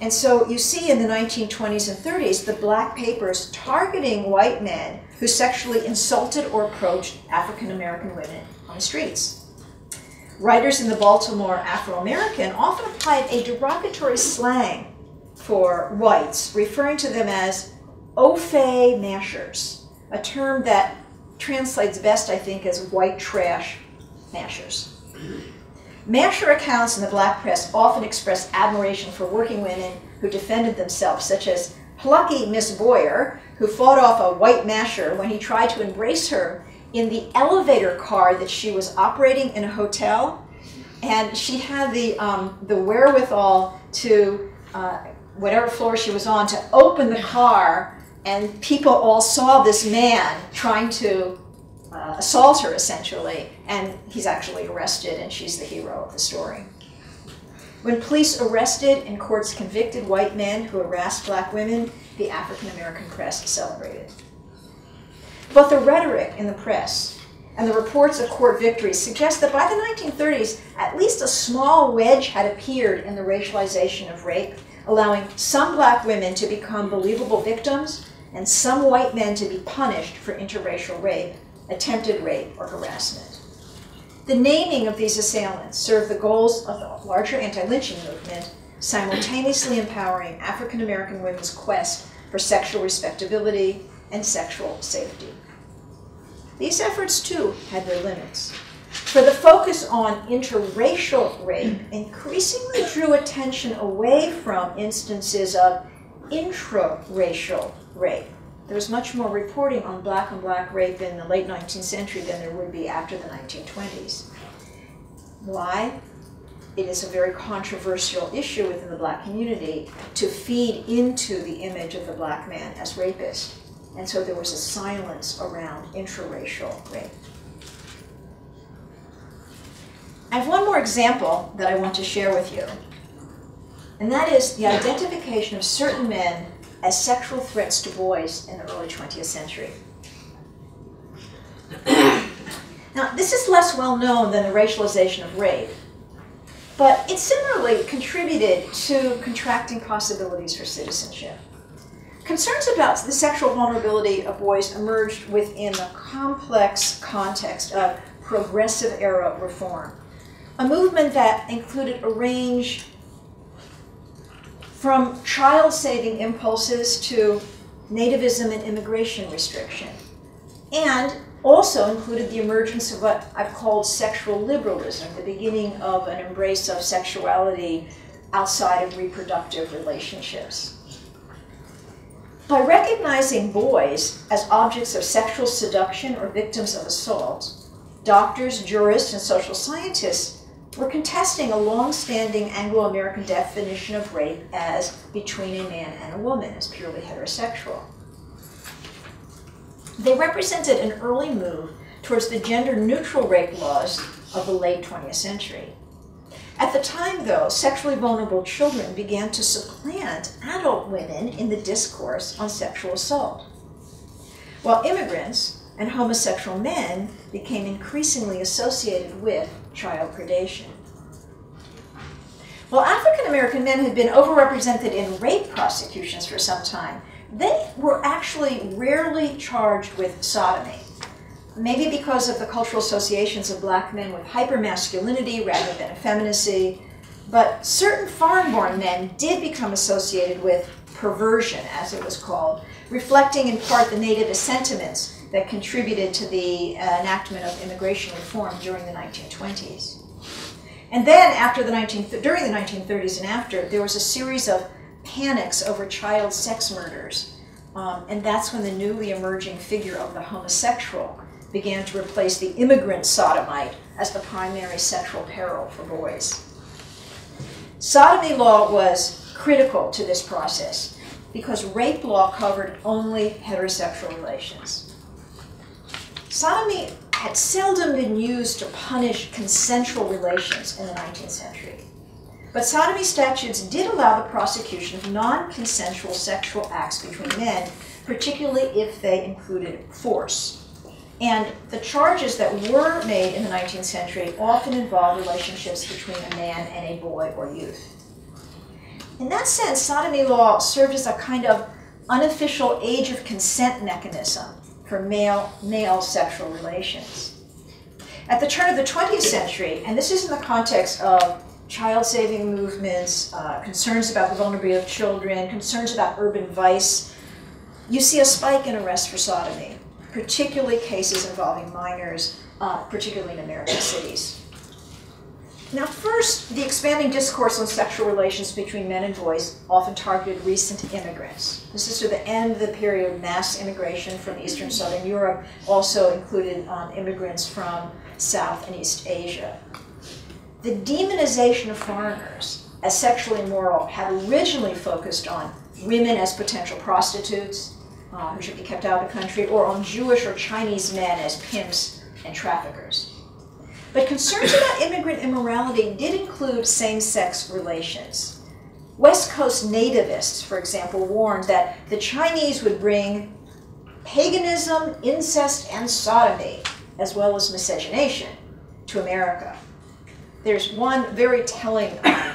And so you see in the 1920s and 30s the black papers targeting white men who sexually insulted or approached African American women on the streets. Writers in the Baltimore Afro American often applied a derogatory slang for whites, referring to them as ofay mashers, a term that translates best, I think, as white trash mashers. Masher accounts in the black press often express admiration for working women who defended themselves, such as plucky Miss Boyer, who fought off a white masher when he tried to embrace her in the elevator car that she was operating in a hotel. And she had the, um, the wherewithal to, uh, whatever floor she was on, to open the car and people all saw this man trying to uh, assault her essentially, and he's actually arrested, and she's the hero of the story. When police arrested and courts convicted white men who harassed black women, the African American press celebrated. But the rhetoric in the press and the reports of court victories suggest that by the 1930s, at least a small wedge had appeared in the racialization of rape, allowing some black women to become believable victims and some white men to be punished for interracial rape, attempted rape, or harassment. The naming of these assailants served the goals of the larger anti lynching movement, simultaneously empowering African American women's quest for sexual respectability and sexual safety. These efforts, too, had their limits. For the focus on interracial rape increasingly drew attention away from instances of intraracial rape. There was much more reporting on black on black rape in the late 19th century than there would be after the 1920s. Why? It is a very controversial issue within the black community to feed into the image of the black man as rapist. And so there was a silence around intraracial rape. I have one more example that I want to share with you, and that is the identification of certain men as sexual threats to boys in the early 20th century. *coughs* now, this is less well known than the racialization of rape, but it similarly contributed to contracting possibilities for citizenship. Concerns about the sexual vulnerability of boys emerged within the complex context of progressive era reform, a movement that included a range from child saving impulses to nativism and immigration restriction, and also included the emergence of what I've called sexual liberalism, the beginning of an embrace of sexuality outside of reproductive relationships. By recognizing boys as objects of sexual seduction or victims of assault, doctors, jurists, and social scientists were contesting a long-standing Anglo-American definition of rape as between a man and a woman, as purely heterosexual. They represented an early move towards the gender-neutral rape laws of the late 20th century. At the time, though, sexually vulnerable children began to supplant adult women in the discourse on sexual assault, while immigrants and homosexual men became increasingly associated with child predation. While African American men had been overrepresented in rape prosecutions for some time, they were actually rarely charged with sodomy. Maybe because of the cultural associations of black men with hypermasculinity rather than effeminacy, but certain foreign born men did become associated with perversion, as it was called, reflecting in part the nativist sentiments that contributed to the uh, enactment of immigration reform during the 1920s. And then, after the 19, during the 1930s and after, there was a series of panics over child sex murders. Um, and that's when the newly emerging figure of the homosexual began to replace the immigrant sodomite as the primary sexual peril for boys. Sodomy law was critical to this process because rape law covered only heterosexual relations. Sodomy had seldom been used to punish consensual relations in the 19th century. But sodomy statutes did allow the prosecution of non consensual sexual acts between men, particularly if they included force. And the charges that were made in the 19th century often involved relationships between a man and a boy or youth. In that sense, sodomy law served as a kind of unofficial age of consent mechanism for male male sexual relations. At the turn of the 20th century, and this is in the context of child saving movements, uh, concerns about the vulnerability of children, concerns about urban vice, you see a spike in arrests for sodomy, particularly cases involving minors, uh, particularly in American cities. Now, first, the expanding discourse on sexual relations between men and boys often targeted recent immigrants. This is to the end of the period of mass immigration from Eastern Southern Europe, also included um, immigrants from South and East Asia. The demonization of foreigners as sexually immoral had originally focused on women as potential prostitutes uh, who should be kept out of the country, or on Jewish or Chinese men as pimps and traffickers. But concerns about immigrant immorality did include same sex relations. West Coast nativists, for example, warned that the Chinese would bring paganism, incest, and sodomy, as well as miscegenation, to America. There's one very telling um,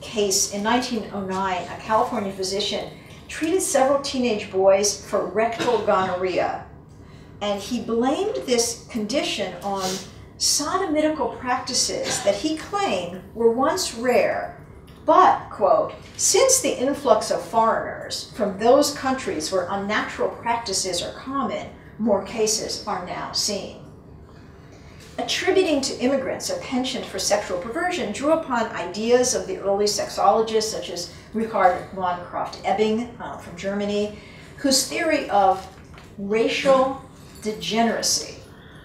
case in 1909. A California physician treated several teenage boys for rectal gonorrhea, and he blamed this condition on sodomitical practices that he claimed were once rare, but, quote, since the influx of foreigners from those countries where unnatural practices are common, more cases are now seen. Attributing to immigrants a penchant for sexual perversion drew upon ideas of the early sexologists such as Richard von Krafft-Ebing uh, from Germany, whose theory of racial degeneracy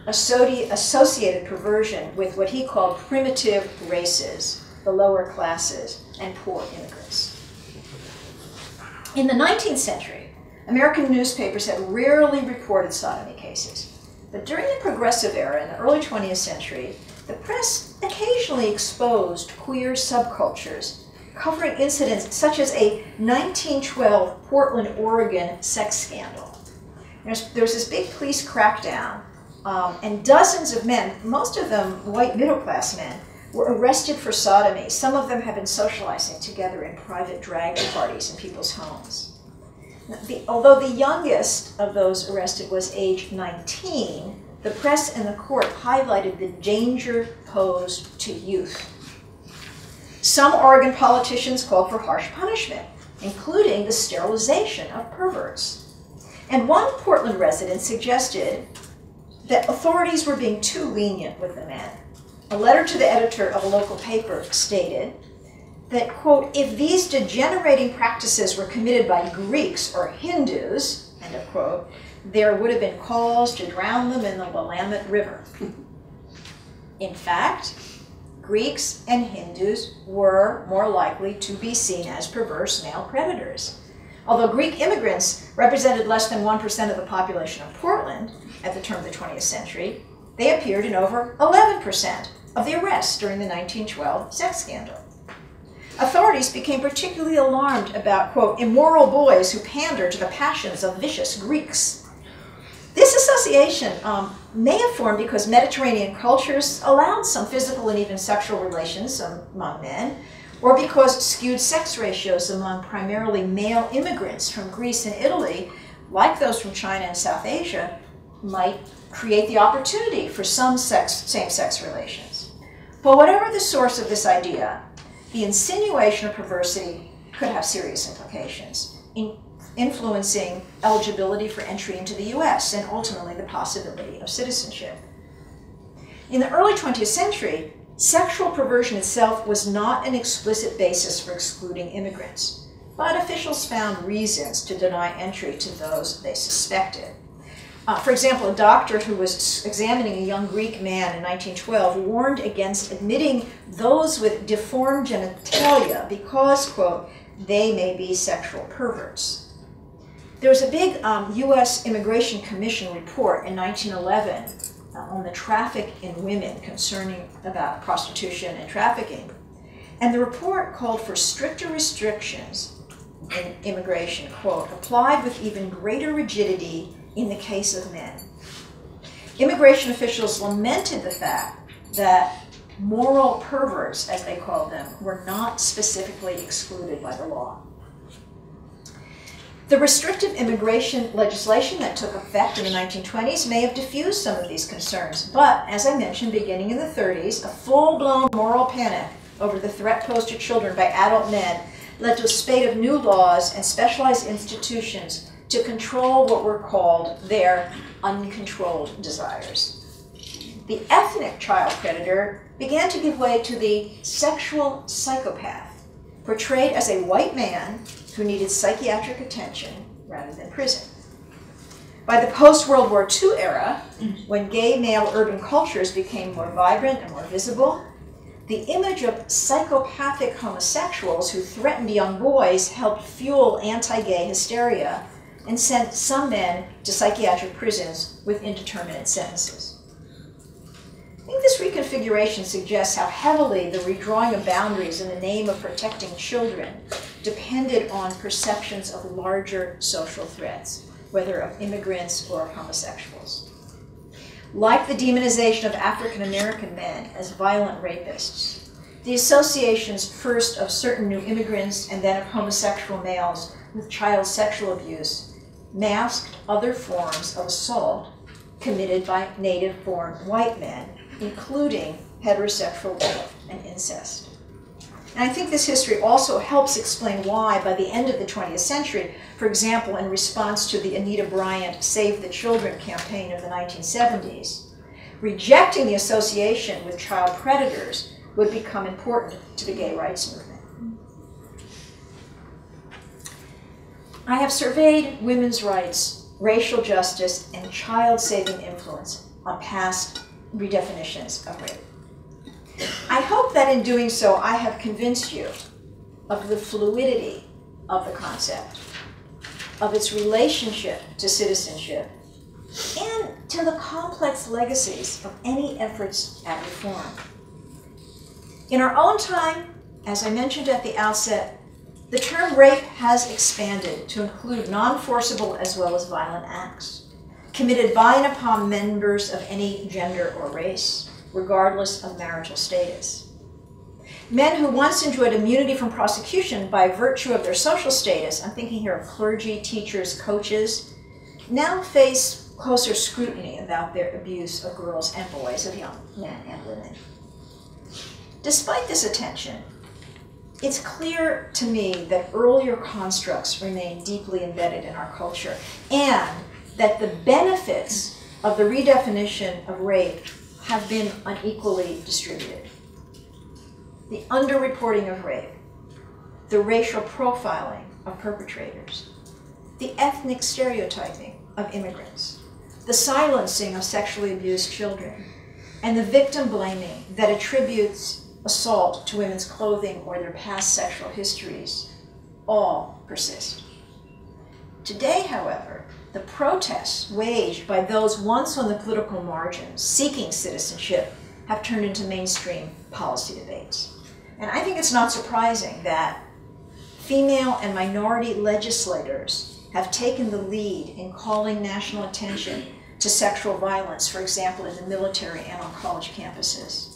associated perversion with what he called primitive races, the lower classes, and poor immigrants. In the 19th century, American newspapers had rarely reported sodomy cases. But during the Progressive Era in the early 20th century, the press occasionally exposed queer subcultures, covering incidents such as a 1912 Portland, Oregon sex scandal. There's, there was this big police crackdown um, and dozens of men, most of them white middle class men, were arrested for sodomy. Some of them have been socializing together in private drag parties in people's homes. The, although the youngest of those arrested was age 19, the press and the court highlighted the danger posed to youth. Some Oregon politicians called for harsh punishment, including the sterilization of perverts. And one Portland resident suggested that authorities were being too lenient with the men. A letter to the editor of a local paper stated that, quote, if these degenerating practices were committed by Greeks or Hindus, end of quote, there would have been calls to drown them in the Willamette River. *laughs* In fact, Greeks and Hindus were more likely to be seen as perverse male predators. Although Greek immigrants represented less than 1% of the population of Portland at the turn of the 20th century, they appeared in over 11% of the arrests during the 1912 sex scandal. Authorities became particularly alarmed about, quote, immoral boys who pander to the passions of vicious Greeks. This association um, may have formed because Mediterranean cultures allowed some physical and even sexual relations among men, or because skewed sex ratios among primarily male immigrants from Greece and Italy, like those from China and South Asia, might create the opportunity for some sex, same-sex relations. But whatever the source of this idea, the insinuation of perversity could have serious implications, in influencing eligibility for entry into the US and ultimately the possibility of citizenship. In the early 20th century, Sexual perversion itself was not an explicit basis for excluding immigrants, but officials found reasons to deny entry to those they suspected. Uh, for example, a doctor who was examining a young Greek man in 1912 warned against admitting those with deformed genitalia because, quote, they may be sexual perverts. There was a big um, U.S. Immigration Commission report in 1911 uh, on the traffic in women concerning about prostitution and trafficking. And the report called for stricter restrictions in immigration, quote, applied with even greater rigidity in the case of men. Immigration officials lamented the fact that moral perverts, as they called them, were not specifically excluded by the law. The restrictive immigration legislation that took effect in the 1920s may have diffused some of these concerns, but as I mentioned, beginning in the 30s, a full-blown moral panic over the threat posed to children by adult men led to a spate of new laws and specialized institutions to control what were called their uncontrolled desires. The ethnic child predator began to give way to the sexual psychopath, portrayed as a white man who needed psychiatric attention rather than prison. By the post World War II era, when gay male urban cultures became more vibrant and more visible, the image of psychopathic homosexuals who threatened young boys helped fuel anti gay hysteria and sent some men to psychiatric prisons with indeterminate sentences. I think this reconfiguration suggests how heavily the redrawing of boundaries in the name of protecting children depended on perceptions of larger social threats, whether of immigrants or of homosexuals. Like the demonization of African American men as violent rapists, the associations first of certain new immigrants and then of homosexual males with child sexual abuse masked other forms of assault committed by native born white men including heterosexual rape and incest. And I think this history also helps explain why, by the end of the 20th century, for example, in response to the Anita Bryant Save the Children campaign of the 1970s, rejecting the association with child predators would become important to the gay rights movement. I have surveyed women's rights, racial justice, and child saving influence on past redefinitions of rape. I hope that in doing so, I have convinced you of the fluidity of the concept, of its relationship to citizenship, and to the complex legacies of any efforts at reform. In our own time, as I mentioned at the outset, the term rape has expanded to include non forcible as well as violent acts. committed by and upon members of any gender or race, regardless of marital status. Men who once enjoyed immunity from prosecution by virtue of their social status, I'm thinking here of clergy, teachers, coaches, now face closer scrutiny about their abuse of girls and boys, of young men and women. Despite this attention, it's clear to me that earlier constructs remain deeply embedded in our culture and that the benefits of the redefinition of rape have been unequally distributed. The underreporting of rape, the racial profiling of perpetrators, the ethnic stereotyping of immigrants, the silencing of sexually abused children, and the victim blaming that attributes assault to women's clothing or their past sexual histories all persist. Today, however, the protests waged by those once on the political margins seeking citizenship have turned into mainstream policy debates. And I think it's not surprising that female and minority legislators have taken the lead in calling national attention to sexual violence, for example, in the military and on college campuses.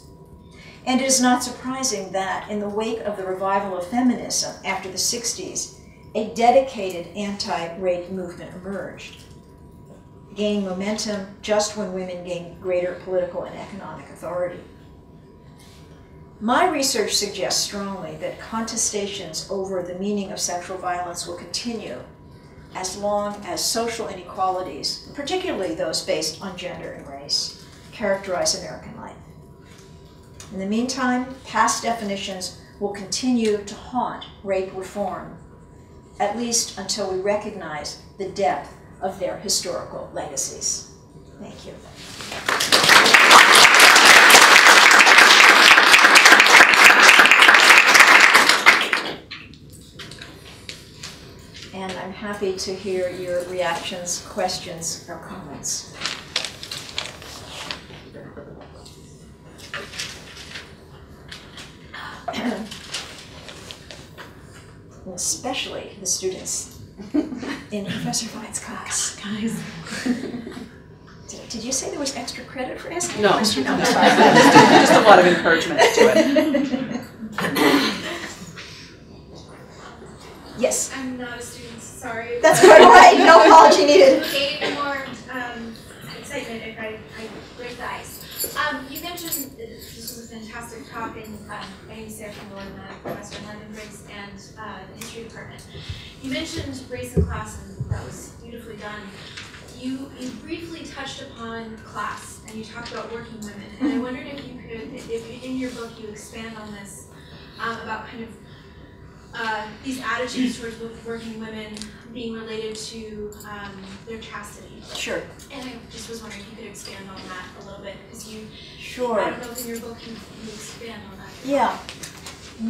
And it is not surprising that in the wake of the revival of feminism after the 60s, a dedicated anti-rape movement emerged, gaining momentum just when women gained greater political and economic authority. My research suggests strongly that contestations over the meaning of sexual violence will continue as long as social inequalities, particularly those based on gender and race, characterize American life. In the meantime, past definitions will continue to haunt rape reform at least until we recognize the depth of their historical legacies. Thank you. And I'm happy to hear your reactions, questions, or comments. especially the students in Professor Fine's class. *laughs* Guys. Did, did you say there was extra credit for asking No, a question? no, *laughs* I'm just, just a lot of encouragement to it. Yes, I'm not a student, sorry. that's quite all right. No apology needed. Gain more um, excitement if I, I break the ice. Um, you mentioned that this was a talk, and um, is I'm professor in London Briggs and uh, the history department. You mentioned race and class, and that was beautifully done. You, you briefly touched upon class, and you talked about working women, and I wondered if you could, if in your book you expand on this, um, about kind of uh, these attitudes towards working women being related to um, their chastity. Sure, And I just was wondering if you could expand on that a little bit, because you, sure. I don't know if in your book you, you expand on that. Yeah.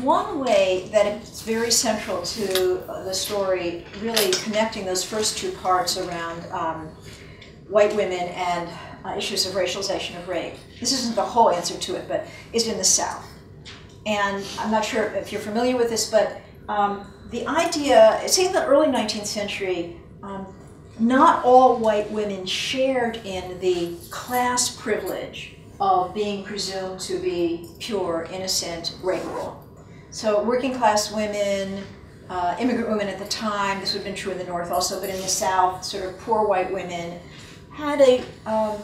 One way that it's very central to uh, the story, really connecting those first two parts around um, white women and uh, issues of racialization of rape. This isn't the whole answer to it, but is in the South. And I'm not sure if you're familiar with this, but um, the idea, say in the early 19th century, um, not all white women shared in the class privilege of being presumed to be pure, innocent, regular. So working class women, uh, immigrant women at the time, this would have been true in the North also, but in the South, sort of poor white women, had a um,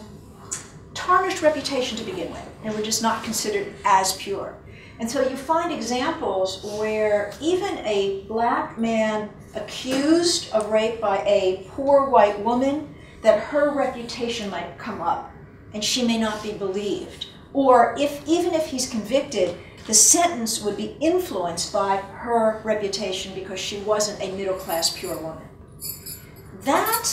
tarnished reputation to begin with and were just not considered as pure. And so you find examples where even a black man accused of rape by a poor white woman, that her reputation might come up and she may not be believed. Or if even if he's convicted, the sentence would be influenced by her reputation because she wasn't a middle class pure woman. That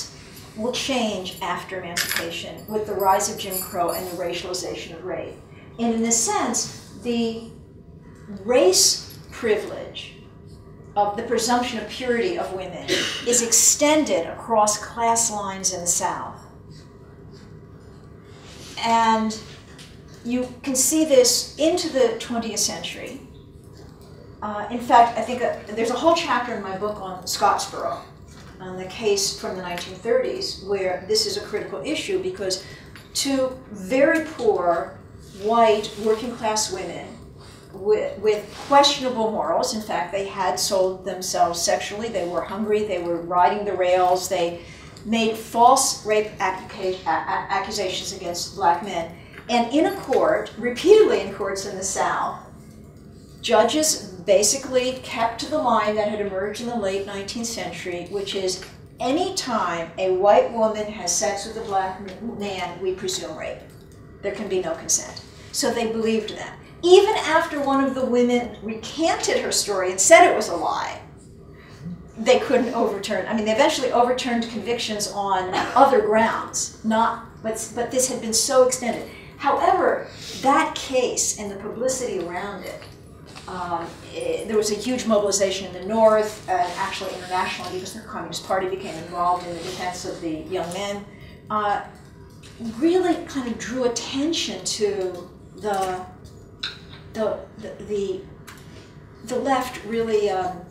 will change after emancipation with the rise of Jim Crow and the racialization of rape. And in a sense, the race privilege of the presumption of purity of women is extended across class lines in the South. And you can see this into the 20th century. Uh, in fact, I think uh there's a whole chapter in my book on Scottsboro on the case from the 1930s where this is a critical issue because two very poor white working class women with, with questionable morals. In fact, they had sold themselves sexually. They were hungry. They were riding the rails. They made false rape accusations against black men. And in a court, repeatedly in courts in the South, judges basically kept to the line that had emerged in the late 19th century, which is any time a white woman has sex with a black man, we presume rape. There can be no consent. So they believed that. Even after one of the women recanted her story and said it was a lie, they couldn't overturn. I mean, they eventually overturned convictions on other grounds, not but but this had been so extended. However, that case and the publicity around it, um, it there was a huge mobilization in the North, and actually internationally, because the Communist Party became involved in the defense of the young men. Uh, really kind of drew attention to the the the the, left really um,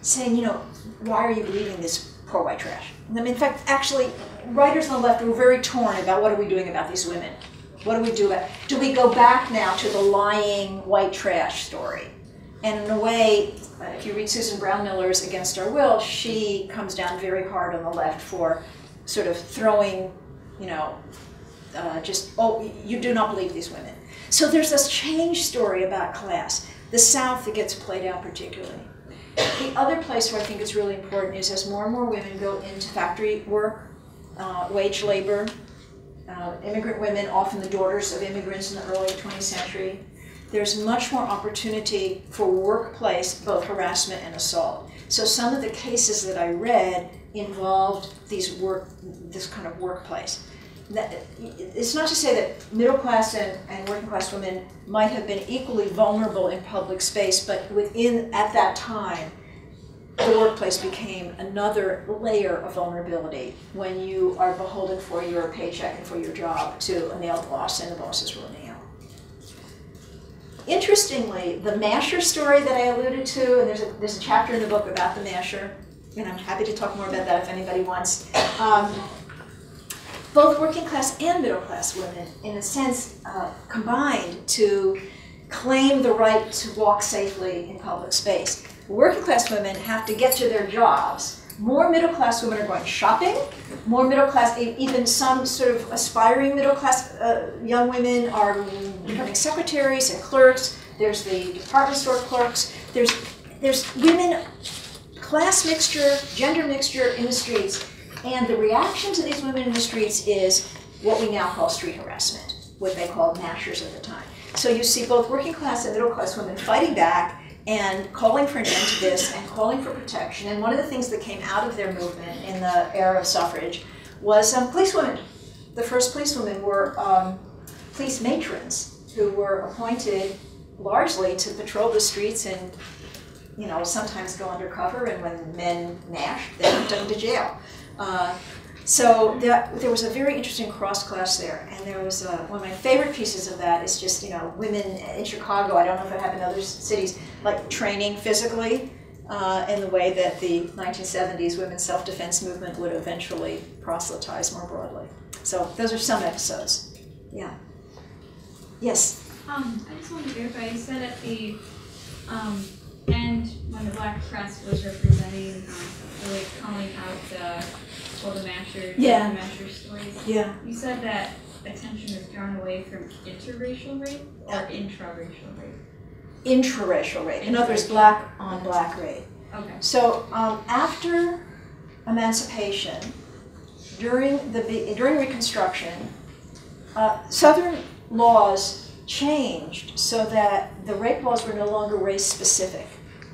saying, you know, why are you believing this poor white trash? I mean, in fact, actually, writers on the left were very torn about what are we doing about these women. What do we do about? Do we go back now to the lying white trash story? And in a way, uh, if you read Susan Brownmiller's Against Our Will, she comes down very hard on the left for sort of throwing, you know, uh, just, oh, you do not believe these women. So there's this change story about class. The South that gets played out particularly. The other place where I think it's really important is as more and more women go into factory work, uh, wage labor, uh, immigrant women, often the daughters of immigrants in the early 20th century, there's much more opportunity for workplace, both harassment and assault. So some of the cases that I read involved these work, this kind of workplace. It's not to say that middle class and, and working class women might have been equally vulnerable in public space, but within, at that time, the workplace became another layer of vulnerability when you are beholden for your paycheck and for your job to a male boss and the boss is ruling out. Interestingly, the Masher story that I alluded to, and there's a, there's a chapter in the book about the Masher, and I'm happy to talk more about that if anybody wants. Um, both working class and middle class women, in a sense, uh, combined to claim the right to walk safely in public space. Working class women have to get to their jobs. More middle class women are going shopping. More middle class, even some sort of aspiring middle class uh, young women are becoming secretaries and clerks. There's the department store clerks. There's there's women, class mixture, gender mixture in the streets and the reaction to these women in the streets is what we now call street harassment, what they called mashers at the time. So you see both working class and middle class women fighting back and calling for an end to this and calling for protection. And one of the things that came out of their movement in the era of suffrage was um, policewomen. The first policewomen were um, police matrons who were appointed largely to patrol the streets and you know, sometimes go undercover, and when men nash, they went them to jail. Uh, so that, there was a very interesting cross class there, and there was uh, one of my favorite pieces of that is just you know women in Chicago. I don't know if it happened in other cities, like training physically uh, in the way that the 1970s women's self-defense movement would eventually proselytize more broadly. So those are some episodes. Yeah. Yes. Um, I just wanted to verify. You said at the um, end when the black press was representing, um, really calling out the well, the Masher, Yeah. the Masher stories. Yeah. You said that attention is drawn away from interracial rape or Uh, intraracial rape. Intraracial rape. In other words, black on black rape. Okay. So um, after emancipation, during the during Reconstruction, uh, Southern laws changed so that the rape laws were no longer race specific.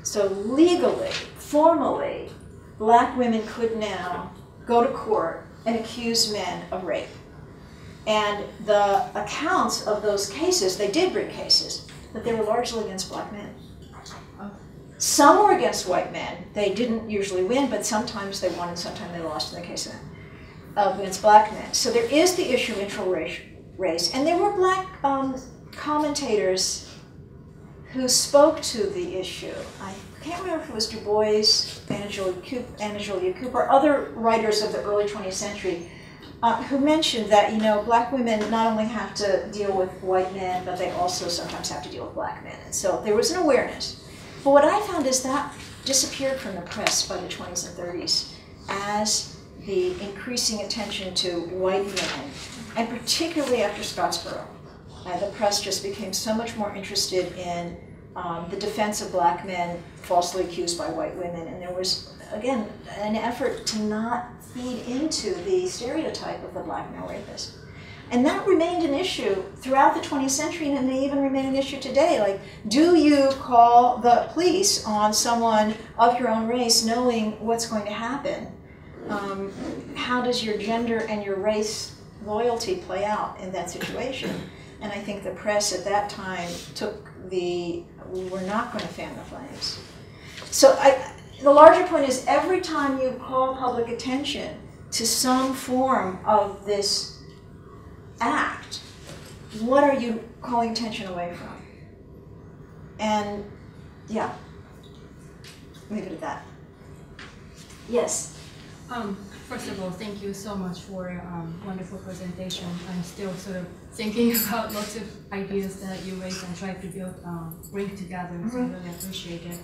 So legally, formally, black women could now go to court and accuse men of rape. And the accounts of those cases, they did bring cases, but they were largely against black men. Some were against white men. They didn't usually win, but sometimes they won and sometimes they lost in the case of uh, against black men. So there is the issue of interracial race, and there were black um, commentators who spoke to the issue. I can't remember if it was Du Bois, Anna Julia Cooper, Anna Julia Cooper, other writers of the early 20th century, uh, who mentioned that you know black women not only have to deal with white men, but they also sometimes have to deal with black men. And so there was an awareness. But what I found is that disappeared from the press by the 20s and 30s as the increasing attention to white men, and particularly after Scottsboro. Uh, the press just became so much more interested in um, the defense of black men falsely accused by white women, and there was, again, an effort to not feed into the stereotype of the black male rapist. And that remained an issue throughout the 20th century, and it may even remain an issue today. Like, do you call the police on someone of your own race knowing what's going to happen? Um, how does your gender and your race loyalty play out in that situation? And I think the press at that time took the, we're not going to fan the flames. So I, the larger point is every time you call public attention to some form of this act, what are you calling attention away from? And yeah, leave it at that. Yes. Um, first of all, thank you so much for um, wonderful presentation. I'm still sort of thinking *laughs* about lots of ideas that you raised and tried to build, um, bring together, so I really appreciate it.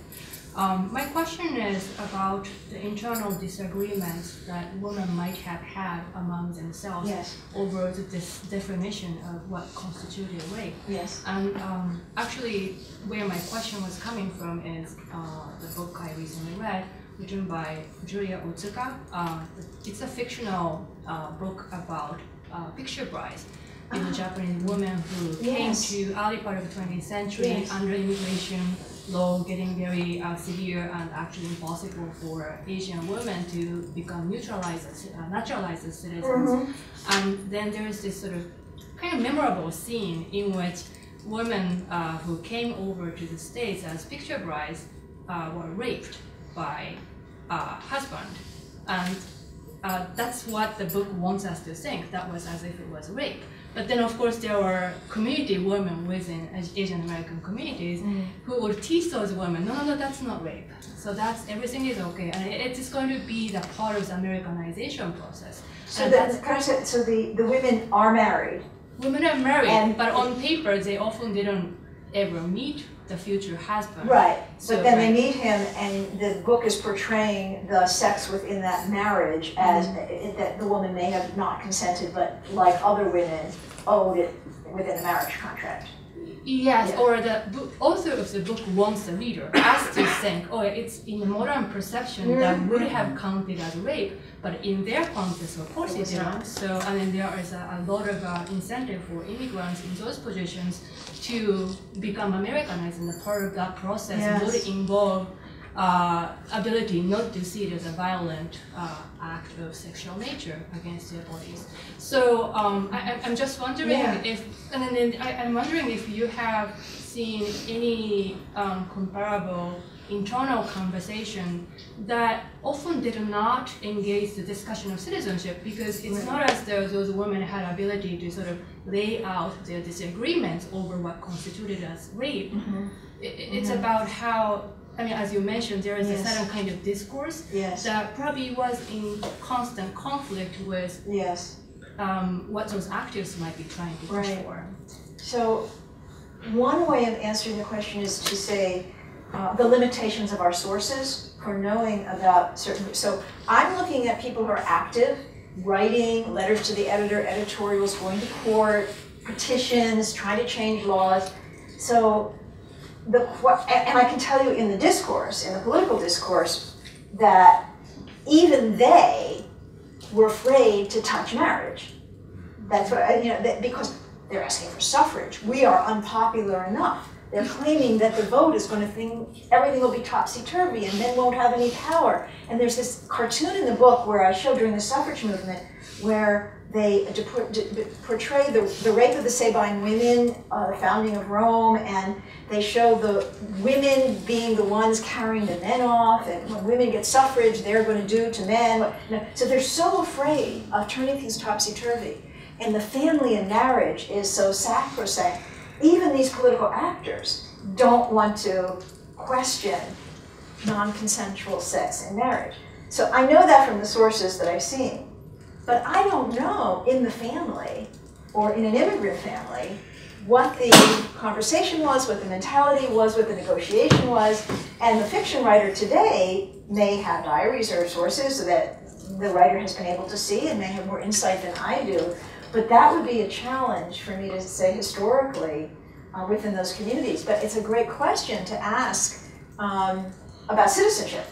Um, my question is about the internal disagreements that women might have had among themselves Yes. over the this definition of what constituted rape. Yes. And um, actually, where my question was coming from is uh, the book I recently read, written by Julia Otsuka. Uh, it's a fictional uh, book about uh, picture brides. In a Japanese woman who came Yes. to early part of the 20th century Yes. under immigration law getting very uh, severe and actually impossible for Asian women to become neutralized, uh, naturalized citizens. And then there is this sort of kind of memorable scene in which women uh, who came over to the States as picture brides uh, were raped by a husband. And uh, that's what the book wants us to think. That was as if it was rape. But then, of course, there were community women within Asian American communities mm. who would teach those women, no, no, no, that's not rape. So that's everything is okay, and it- it's going to be the part of the Americanization process. So And the, so the, the women are married. Women are married, And- but on paper they often didn't ever meet the future husband. Right. So, But then they meet him and the book is portraying the sex within that marriage as Mm-hmm. uh, that the woman may have not consented, but like other women owed it within the marriage contract. Yes, Yeah. or the book, author of the book wants the reader us to *coughs* think, oh, it's in modern perception that would have counted as rape, but in their context, of course, It it not. So, I mean, there is a, a lot of uh, incentive for immigrants in those positions to become Americanized, and the part of that process Yes. would involve uh, ability not to see it as a violent uh, act of sexual nature against their bodies. So um, I, I'm- I'm just wondering Yeah. if, and then- I, I'm wondering if you have seen any um, comparable internal conversation that often did not engage the discussion of citizenship because it's not as though those women had ability to sort of lay out their disagreements over what constituted as rape. I- It's about how, I mean, as you mentioned, there is Yes. a certain kind of discourse Yes. that probably was in constant conflict with Yes. um, what those actors might be trying to push Right. for. So one way of answering the question is to say uh, the limitations of our sources for knowing about certain. So I'm looking at people who are active, writing letters to the editor, editorials, going to court, petitions, trying to change laws. So the and I can tell you in the discourse, in the political discourse, that even they were afraid to touch marriage. That's what you know because they're asking for suffrage. We are unpopular enough. They're claiming that the vote is going to think everything will be topsy turvy and men won't have any power. And there's this cartoon in the book where I showed during the suffrage movement where they portray the, the rape of the Sabine women, uh, the founding of Rome, and they show the women being the ones carrying the men off, and when women get suffrage, they're going to do to men. So they're so afraid of turning things topsy turvy. And the family and marriage is so sacrosanct even these political actors don't want to question non-consensual sex in marriage. So I know that from the sources that I've seen. But I don't know in the family or in an immigrant family what the conversation was, what the mentality was, what the negotiation was. And the fiction writer today may have diaries or sources that the writer has been able to see and may have more insight than I do. But that would be a challenge for me to say historically uh, within those communities. But it's a great question to ask um, about citizenship,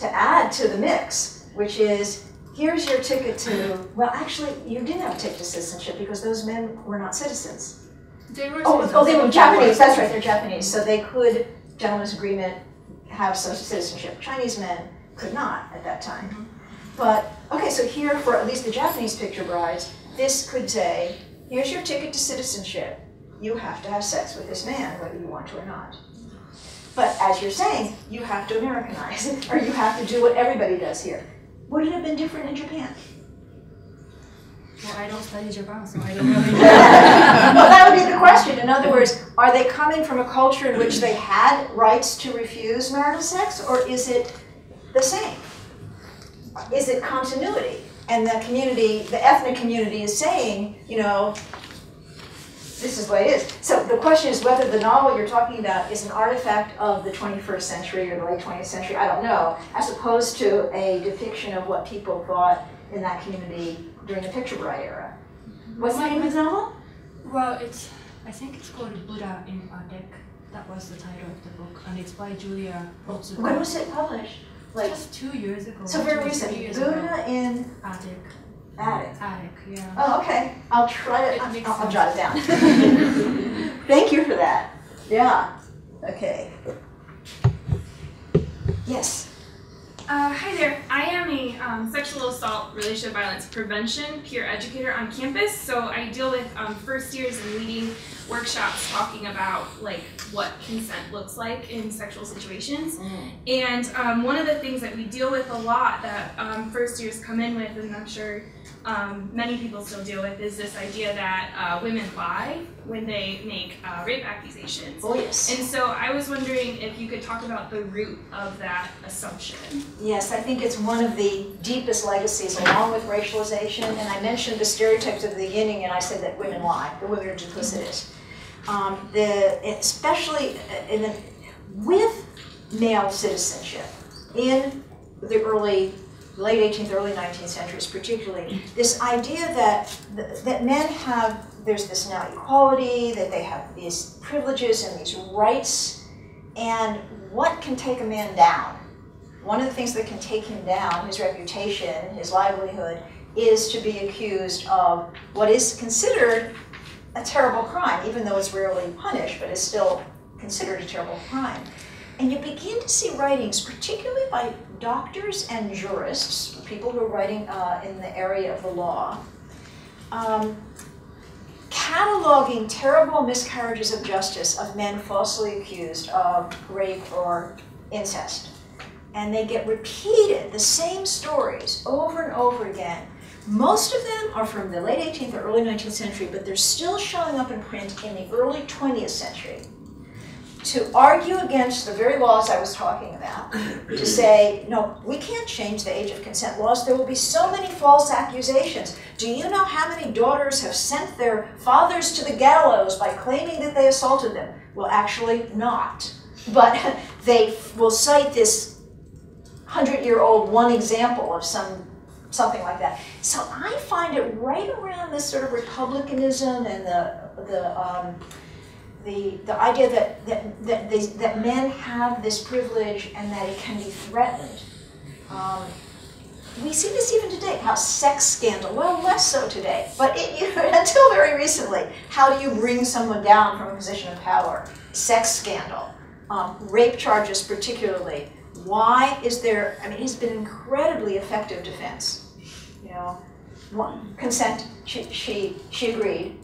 to add to the mix, which is here's your ticket to, well, actually, you didn't have a ticket to citizenship because those men were not citizens. They were Oh, oh, they were Japanese, that's right, they're Japanese, so they could, gentlemen's agreement, have social citizenship. Chinese men could not at that time. But, okay, so here, for at least the Japanese picture brides, this could say, here's your ticket to citizenship. You have to have sex with this man, whether you want to or not. But as you're saying, you have to Americanize it, or you have to do what everybody does here. Would it have been different in Japan? Well, I don't study Japan, so I don't *laughs* really *laughs* know. well, that would be the question. In other words, are they coming from a culture in which they had rights to refuse marital sex, or is it the same? Is it continuity? And the community, the ethnic community is saying, you know, this is what it is. So the question is whether the novel you're talking about is an artifact of the 21st century or the late 20th century, I don't know, as opposed to a depiction of what people thought in that community during the picture bride era. What's the name of the novel? Well, it's I think it's called Buddha in Adek. That was the title of the book, and it's by Julia Otsuka. When was it published? Like, Just two years ago. so two very or three recent. years. Buddha in Adek. Attic. Adek, yeah. Oh, okay. I'll try It to, I'll, I'll jot it down. *laughs* Thank you for that. Yeah. Okay. Yes. Uh, hi there. I am a um, sexual assault relationship violence prevention peer educator on campus. So I deal with um, first years and leading workshops talking about like what consent looks like in sexual situations. And um, one of the things that we deal with a lot that um, first years come in with, and I'm sure um, many people still deal with, is this idea that uh, women lie when they make uh, rape accusations. Oh, yes. And so I was wondering if you could talk about the root of that assumption. Yes, I think it's one of the deepest legacies along with racialization. And I mentioned the stereotypes at the beginning, and I said that women lie, the women are duplicitous. Um, the, especially in the, with male citizenship in the early, late 18th, early 19th centuries, particularly, this idea that that men have there's this now equality, that they have these privileges and these rights, and what can take a man down? One of the things that can take him down, his reputation, his livelihood, is to be accused of what is considered a terrible crime, even though it's rarely punished, but is still considered a terrible crime. And you begin to see writings, particularly by doctors and jurists, people who are writing uh, in the area of the law, um, cataloging terrible miscarriages of justice of men falsely accused of rape or incest. And they get repeated, the same stories, over and over again. Most of them are from the late 18th or early 19th century, but they're still showing up in print in the early 20th century to argue against the very laws I was talking about, to *clears throat* say, no, we can't change the age of consent laws. There will be so many false accusations. Do you know how many daughters have sent their fathers to the gallows by claiming that they assaulted them? Well, actually, not. But *laughs* they will cite this hundred-year-old one example of some something like that. So I find it right around this sort of republicanism and the the um, the, the idea that, that, that, they, that men have this privilege and that it can be threatened. Um, we see this even today, how sex scandal, well, less so today, but it, you, *laughs* until very recently, how do you bring someone down from a position of power? Sex scandal, um, rape charges particularly. Why is there, I mean, it's been incredibly effective defense. You know, one, consent, she, she, she agreed.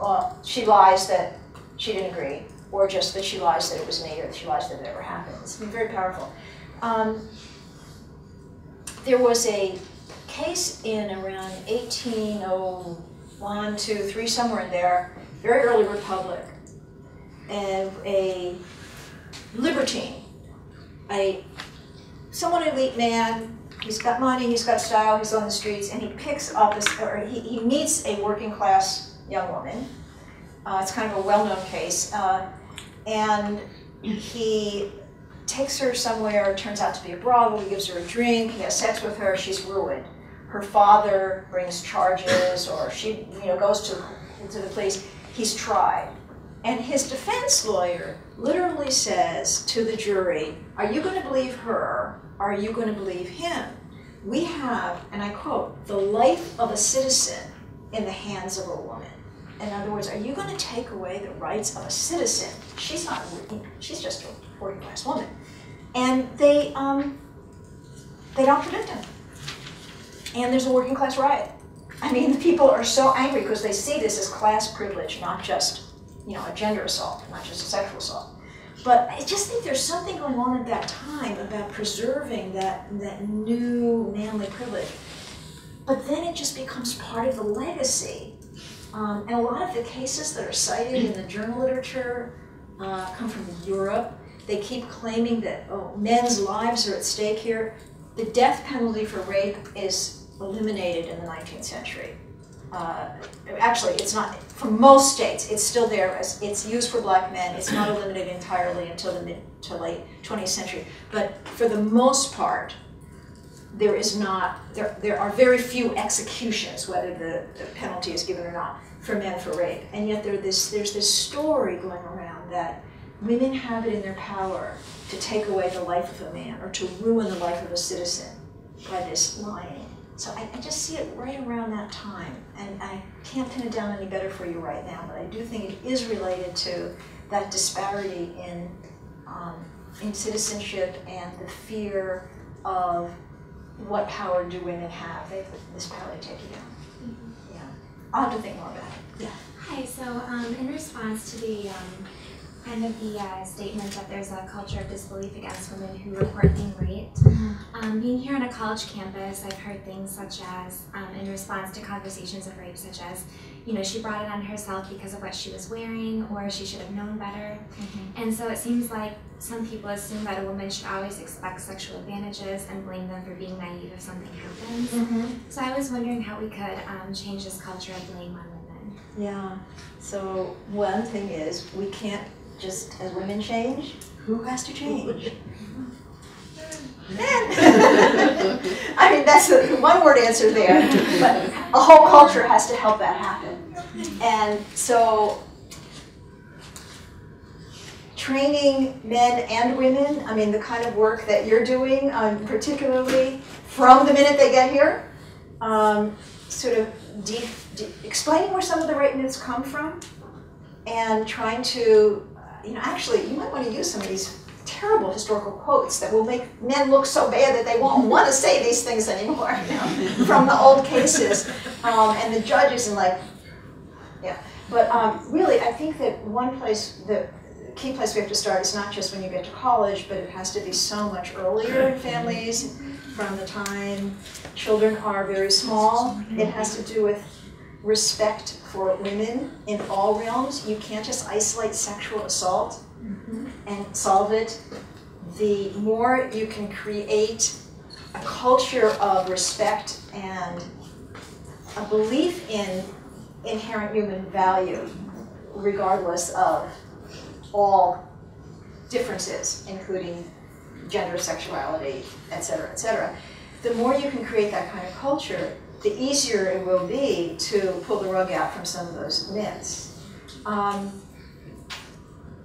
Uh, she lies that she didn't agree, or just that she lies that it was me, or that she lies that it ever happened. It's been very powerful. Um, there was a case in around 1801, 2, 3, somewhere in there, very early republic, and a libertine, a somewhat elite man. He's got money, he's got style, he's on the streets, and he picks up, this, or he, he meets a working class young woman. Uh, it's kind of a well known case. Uh, and he takes her somewhere, turns out to be a brothel, he gives her a drink, he has sex with her, she's ruined. Her father brings charges, or she you know, goes to, to the police. He's tried. And his defense lawyer literally says to the jury, Are you going to believe her? Are you going to believe him? We have, and I quote, the life of a citizen in the hands of a woman. In other words, are you going to take away the rights of a citizen? She's not, she's just a working class woman. And they, um, they don't protect him. And there's a working class riot. I mean, the people are so angry because they see this as class privilege, not just you know, a gender assault, not just a sexual assault. But I just think there's something going on at that time about preserving that, that new manly privilege. But then it just becomes part of the legacy. Um, and a lot of the cases that are cited in the journal literature uh, come from Europe. They keep claiming that oh, men's lives are at stake here. The death penalty for rape is eliminated in the 19th century uh, actually, it's not, for most states, it's still there as, it's used for black men. It's not *clears throat* eliminated entirely until the mid to late 20th century. But for the most part, there is not, there, there are very few executions, whether the, the penalty is given or not, for men for rape. And yet there this, there's this story going around that women have it in their power to take away the life of a man or to ruin the life of a citizen by this lying. So I, I, just see it right around that time, and I can't pin it down any better for you right now, but I do think it is related to that disparity in, um, in citizenship and the fear of what power do women have. They have this power take you down. Mm -hmm. Yeah, I'll have to think more about it. Yeah. Hi, so um, in response to the um, kind of the uh, statement that there's a culture of disbelief against women who report being raped. Mm-hmm. Um, being here on a college campus, I've heard things such as, um, in response to conversations of rape, such as, you know, she brought it on herself because of what she was wearing, or she should have known better. Mm-hmm. And so it seems like some people assume that a woman should always expect sexual advantages and blame them for being naive if something happens. Mm-hmm. So I was wondering how we could um, change this culture of blame on women. Yeah. So one thing is we can't just as women change, who has to change? *laughs* Men. *laughs* I mean, that's a one word answer there, but a whole culture has to help that happen. And so, training men and women, I mean, the kind of work that you're doing, um, particularly from the minute they get here, um, sort of explaining where some of the right myths come from and trying to you know, actually, you might want to use some of these terrible historical quotes that will make men look so bad that they won't want to say these things anymore, you know, *laughs* from the old cases. Um, and the judges and like, yeah. But um, really, I think that one place, the key place we have to start is not just when you get to college, but it has to be so much earlier in families, from the time children are very small. It has to do with respect for women in all realms. You can't just isolate sexual assault mm -hmm. and solve it. The more you can create a culture of respect and a belief in inherent human value, regardless of all differences, including gender, sexuality, et cetera, et cetera. The more you can create that kind of culture, the easier it will be to pull the rug out from some of those myths. Um,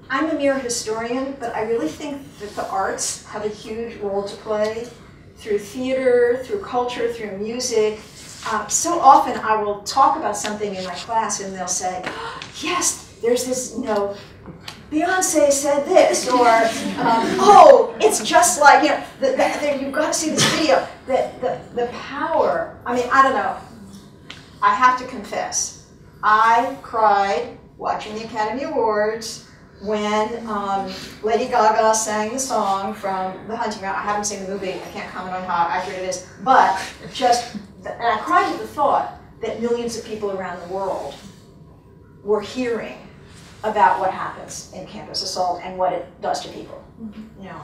I'm a mere historian, but I really think that the arts have a huge role to play through theater, through culture, through music. Um, so often I will talk about something in my class and they'll say, yes, there's this, you know, Beyonce said this, or um, oh, it's just like you know, the, the, the, you've got to see this video. The, the the power. I mean, I don't know. I have to confess, I cried watching the Academy Awards when um, Lady Gaga sang the song from The Hunting Ground. I haven't seen the movie. I can't comment on how accurate it is, but just and I cried at the thought that millions of people around the world were hearing about what happens in campus assault and what it does to people. You know,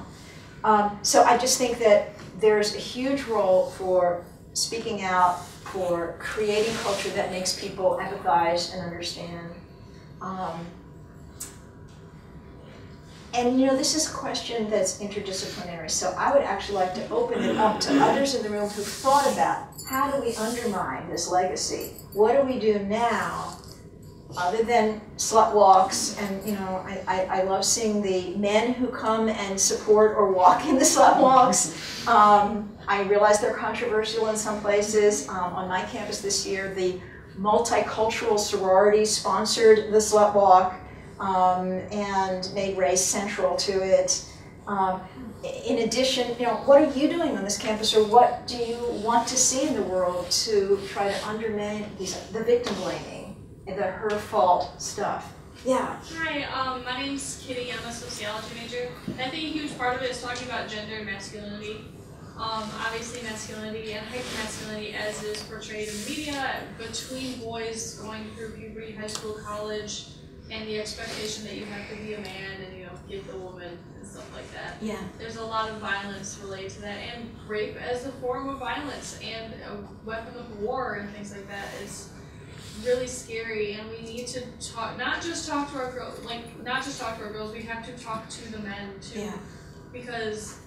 um, so I just think that there's a huge role for speaking out, for creating culture that makes people empathize and understand. Um, and you know, this is a question that's interdisciplinary, so I would actually like to open it up to others in the room who've thought about how do we undermine this legacy? What do we do now other than slut walks and you know I, I, I, love seeing the men who come and support or walk in the slut walks. Um, i realize they're controversial in some places. Um, on my campus this year the multicultural sorority sponsored the slut walk um, and made race central to it. Um, in addition you know what are you doing on this campus or what do you want to see in the world to try to undermine these, the victim blaming the her fault stuff. Yeah. Hi, um, my name's Kitty. I'm a sociology major. And I think a huge part of it is talking about gender and masculinity. Um, obviously, masculinity and hypermasculinity, as is portrayed in media, between boys going through puberty, high school, college, and the expectation that you have to be a man and you know give the woman and stuff like that. Yeah. There's a lot of violence related to that, and rape as a form of violence and a weapon of war and things like that is really scary and we need to talk not just talk to our girls like not just talk to our girls we have to talk to the men too yeah. because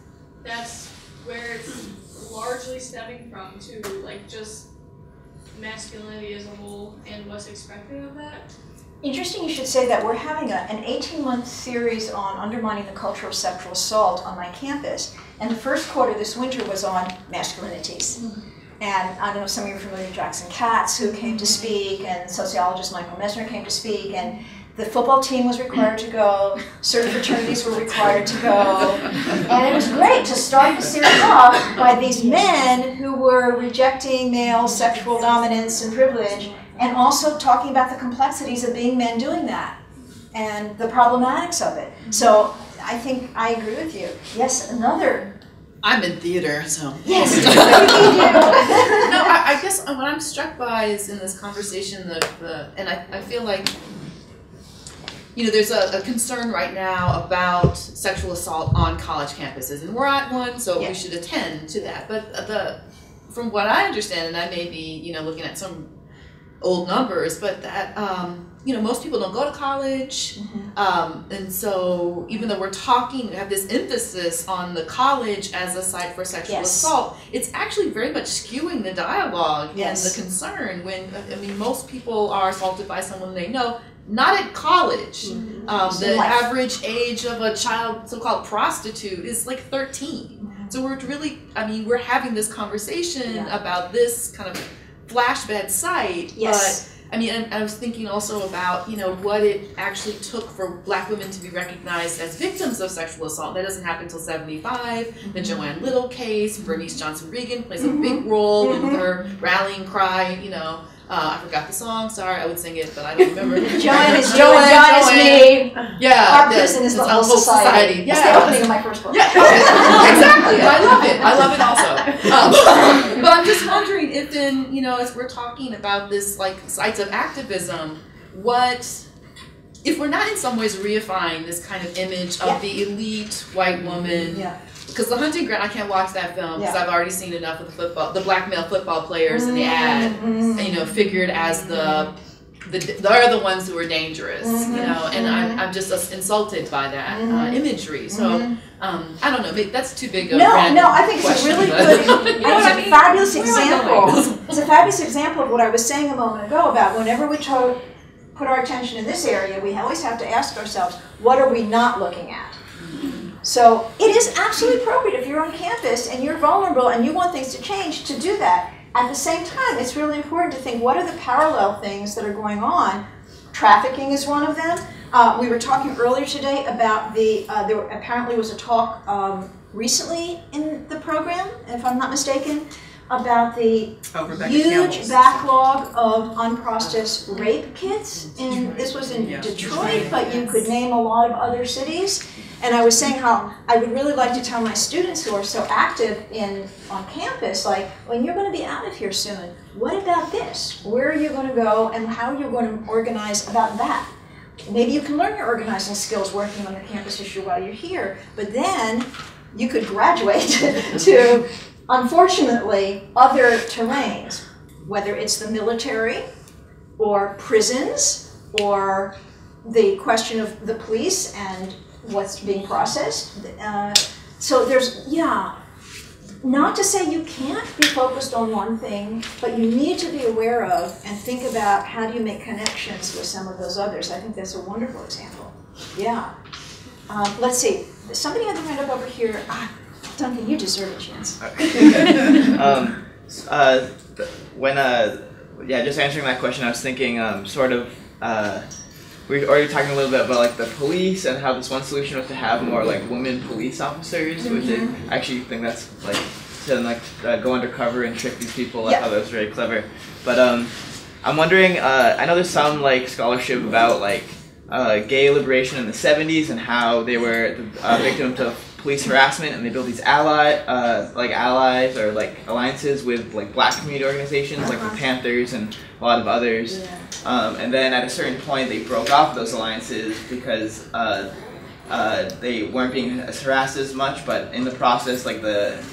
that's where it's largely stemming from too like just masculinity as a whole and what's expected of that Interesting you should say that. We're having a, an 18 month series on undermining the culture of sexual assault on my campus. And the first quarter this winter was on masculinities. Mm -hmm. And I know some of you are familiar with Jackson Katz, who came to mm-hmm. speak, and sociologist Michael Messner came to speak, and the football team was required to go, certain fraternities were required to go, and it was great to start the series off by these men who were rejecting male sexual dominance and privilege, and also talking about the complexities of being men doing that, and the problematics of it. So I think I agree with you. Yes, another I'm in theater, so. Yes. *laughs* no, I, I, guess what I'm struck by is in this conversation, the, the and I, I feel like, you know, there's a, a concern right now about sexual assault on college campuses, and we're at one, so we should attend to that. But the, from what I understand, and I may be, you know, looking at some old numbers, but that um, you know most people don't go to college, mm-hmm. um, and so even though we're talking, we have this emphasis on the college as a site for sexual yes. assault. It's actually very much skewing the dialogue yes. and the concern. When I mean, most people are assaulted by someone they know. Not at college. Mm-hmm. Um, the life. average age of a child, so-called prostitute, is like 13. Mm-hmm. So we're really, I mean, we're having this conversation yeah. about this kind of flashbed site. Yes. But I mean, I, I was thinking also about you know what it actually took for Black women to be recognized as victims of sexual assault. That doesn't happen until '75. Mm-hmm. The Joanne Little case, Bernice Johnson Reagon plays a mm-hmm. big role mm-hmm. in her rallying cry. You know. Uh, I forgot the song. Sorry, I would sing it, but I don't remember. *laughs* Joanne is Joanne, Joanne is me. Yeah, our prison is the whole society. society. Yeah, it's the opening of my first book. Yeah, *laughs* exactly. I love it. I love it also. *laughs* Um, but I'm just wondering you know, as we're talking about this like sites of activism, what if we're not in some ways reifying this kind of image of yeah. the elite white woman? Yeah because the hunting ground I can't watch that film because yeah. I've already seen enough of the football, the black male football players mm-hmm. in the ad, mm-hmm. you know, figured as the the, they're the ones who are dangerous, mm-hmm. you know, and I'm, mm-hmm. I'm just insulted by that uh, mm-hmm. imagery. So mm-hmm. Um, I don't know, that's too big a no. No, I think it's a really good, *laughs* you know it's a I mean? fabulous example. it's a fabulous example of what I was saying a moment ago about whenever we to- put our attention in this area, we always have to ask ourselves, what are we not looking at? So it is absolutely appropriate if you're on campus and you're vulnerable and you want things to change to do that. At the same time, it's really important to think what are the parallel things that are going on. Trafficking is one of them. Uh, we were talking earlier today about the, uh, there apparently was a talk um, recently in the program, if I'm not mistaken, about the oh, huge Campbell's. backlog of unprocessed rape kits. And this was in Detroit, but you could name a lot of other cities. And I was saying how I would really like to tell my students who are so active in on campus, like, when you're going to be out of here soon, what about this? Where are you going to go and how are you going to organize about that? Maybe you can learn your organizing skills working on the campus issue while you're here, but then you could graduate *laughs* to, unfortunately, other terrains, whether it's the military or prisons or the question of the police and what's being processed. Uh, so there's, yeah, not to say you can't be focused on one thing, but you need to be aware of and think about how do you make connections with some of those others. I think that's a wonderful example. Yeah. Um, let's see. Somebody had their hand up over here. Ah, Duncan, you deserve a chance. *laughs* um, uh, when uh, yeah, just answering that question, I was thinking um, sort of. Uh, we were already talking a little bit about like the police and how this one solution was to have more like women police officers, mm-hmm. which I actually think that's like to like uh, go undercover and trick these people. Yeah, I thought that was very clever. But um, I'm wondering. Uh, I know there's some like scholarship about like uh, gay liberation in the 70s and how they were uh, victims of police harassment and they built these ally uh, like allies or like alliances with like black community organizations like the uh-huh. Panthers and a lot of others. Yeah. Um, and then at a certain point they broke off those alliances because uh, uh, they weren't being harassed as much, but in the process like the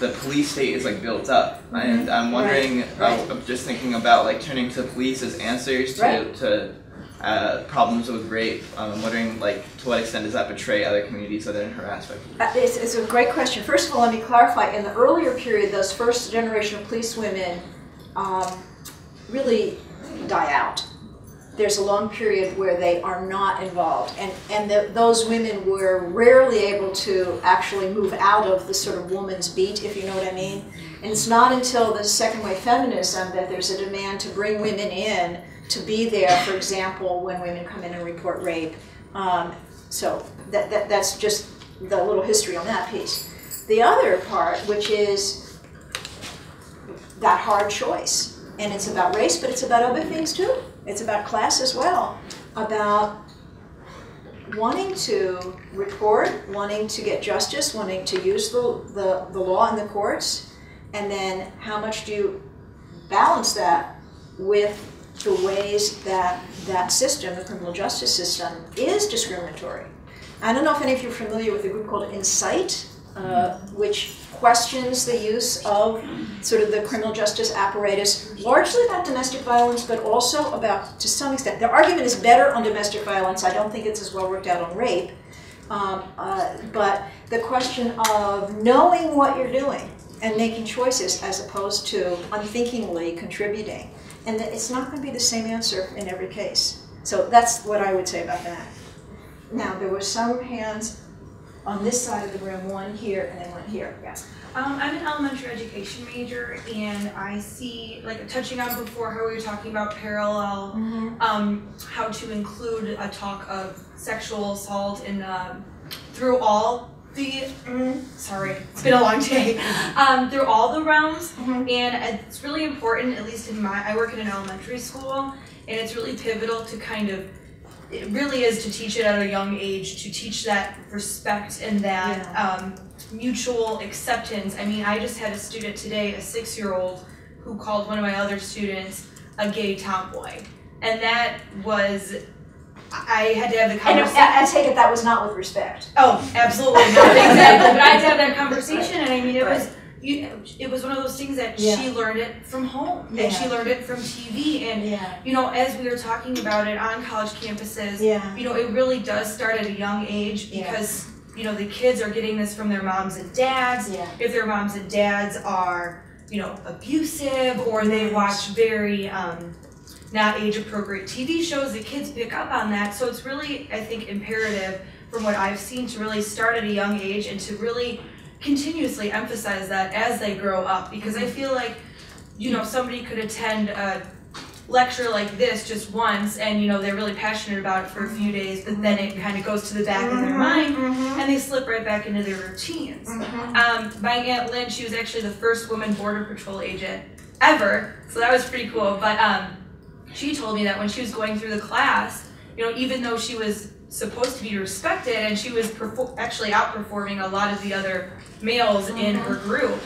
the police state is like built up, mm-hmm. and I'm wondering. Right. Right. I'm just thinking about like turning to police as answers to right. to uh, problems with rape. Um, I'm wondering, like, to what extent does that betray other communities that are harassed by police? Uh, it's, it's, a great question. First of all, let me clarify. In the earlier period, those first generation of police women um, really die out. There's a long period where they are not involved, and and the, those women were rarely able to actually move out of the sort of woman's beat, if you know what I mean. And it's not until the second wave feminism that there's a demand to bring women in to be there, for example, when women come in and report rape. Um, so that, that, that's just the little history on that piece. The other part, which is that hard choice, and it's about race, but it's about other things too. It's about class as well, about wanting to report, wanting to get justice, wanting to use the, the, the law in the courts, and then how much do you balance that with the ways that that system, the criminal justice system, is discriminatory. I don't know if any of you are familiar with a group called INCITE, uh, which questions the use of sort of the criminal justice apparatus, largely about domestic violence, but also about, to some extent, their argument is better on domestic violence. I don't think it's as well worked out on rape. Um, uh, but the question of knowing what you're doing and making choices as opposed to unthinkingly contributing and it's not going to be the same answer in every case. So that's what I would say about that. Now, there were some hands on this side of the room, one here and then one here. Yes. Um, I'm an elementary education major, and I see, like, touching on before how we were talking about parallel, mm-hmm. um, how to include a talk of sexual assault in um, through all the mm, sorry, it's been a long day. Um, through all the realms, mm-hmm. and it's really important. At least in my, I work in an elementary school, and it's really pivotal to kind of. It really is to teach it at a young age to teach that respect and that yeah. um, mutual acceptance. I mean, I just had a student today, a six-year-old, who called one of my other students a gay tomboy, and that was I had to have the conversation. And I, take it that was not with respect. Oh, absolutely not. *laughs* exactly. But I had to have that conversation, and I mean, it right. was. You, it was one of those things that yeah. she learned it from home yeah. and she learned it from TV and yeah. you know as we were talking about it on college campuses yeah. you know it really does start at a young age because you know the kids are getting this from their moms and dads if their moms and dads are you know abusive or they watch very um, not age appropriate TV shows, the kids pick up on that. So it's really, I think, imperative from what I've seen to really start at a young age and to really continuously emphasize that as they grow up because I feel like, you know, somebody could attend a lecture like this just once and you know they're really passionate about it for a few days but then it kind of goes to the back of their mm-hmm, mind mm-hmm. and they slip right back into their routines mm-hmm. um, my aunt lynn she was actually the first woman border patrol agent ever so that was pretty cool but um, she told me that when she was going through the class, you know, even though she was supposed to be respected and she was actually outperforming a lot of the other males mm-hmm. in her group,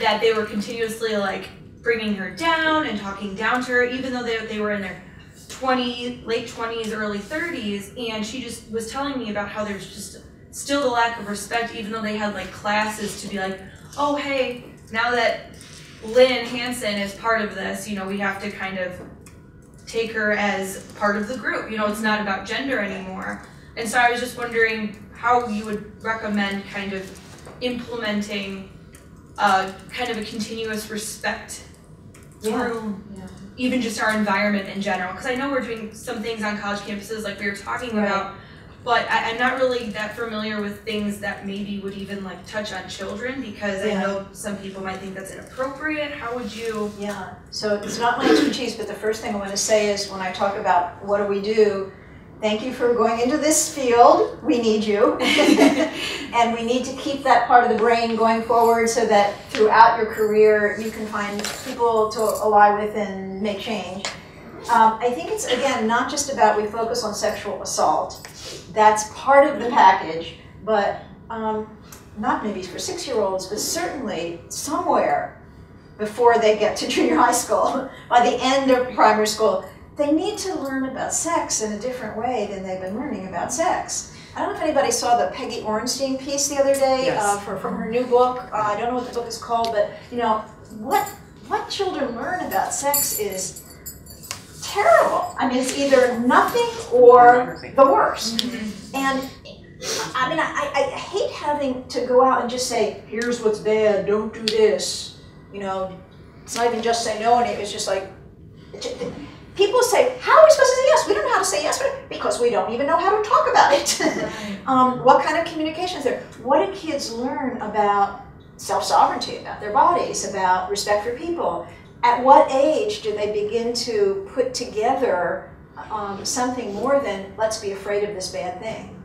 that they were continuously like bringing her down and talking down to her, even though they, they were in their 20, late 20s, early 30s, and she just was telling me about how there's just still the lack of respect, even though they had like classes to be like, oh, hey, now that Lynn Hansen is part of this, you know, we have to kind of take her as part of the group. You know, it's not about gender anymore. And so I was just wondering how you would recommend kind of implementing uh, kind of a continuous respect through Yeah. even just our environment in general. Because I know we're doing some things on college campuses like we were talking Right. about, but I, I'm not really that familiar with things that maybe would even like touch on children because I know some people might think that's inappropriate. How would you? Yeah, so it's not my expertise, but the first thing I want to say is when I talk about what do we do, thank you for going into this field. We need you. *laughs* and we need to keep that part of the brain going forward so that throughout your career you can find people to ally with and make change. Um, I think it's, again, not just about we focus on sexual assault. That's part of the package, but um, not maybe for six year olds, but certainly somewhere before they get to junior high school, *laughs* by the end of primary school, they need to learn about sex in a different way than they've been learning about sex. I don't know if anybody saw the Peggy Orenstein piece the other day Yes. uh, for, from her new book. Uh, I don't know what the book is called, but you know what what children learn about sex is terrible. I mean, it's either nothing or the worst. And I mean, I, I I hate having to go out and just say, here's what's bad, don't do this. You know, it's not even just say no, and it's just like, people say, how are we supposed to say yes? We don't know how to say yes because we don't even know how to talk about it. *laughs* um, what kind of communication is there? What do kids learn about self sovereignty, about their bodies, about respect for people? At what age do they begin to put together um, something more than let's be afraid of this bad thing?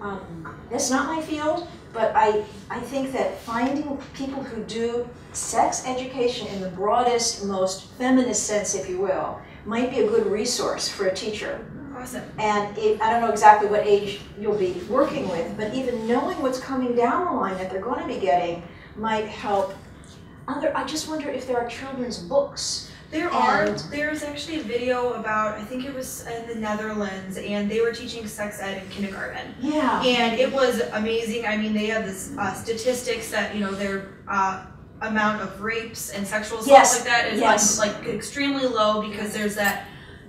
Um, that's not my field, but I, I think that finding people who do sex education in the broadest, most feminist sense, if you will, might be a good resource for a teacher. Awesome. And it, I don't know exactly what age you'll be working with, but even knowing what's coming down the line that they're going to be getting might help. Other, I just wonder if there are children's books. There are. And- There's actually a video about I think it was in the Netherlands, and they were teaching sex ed in kindergarten. Yeah. And it was amazing. I mean, they have this uh, statistics that you know their uh, amount of rapes and sexual assault Yes, like that is yes. like extremely low because there's that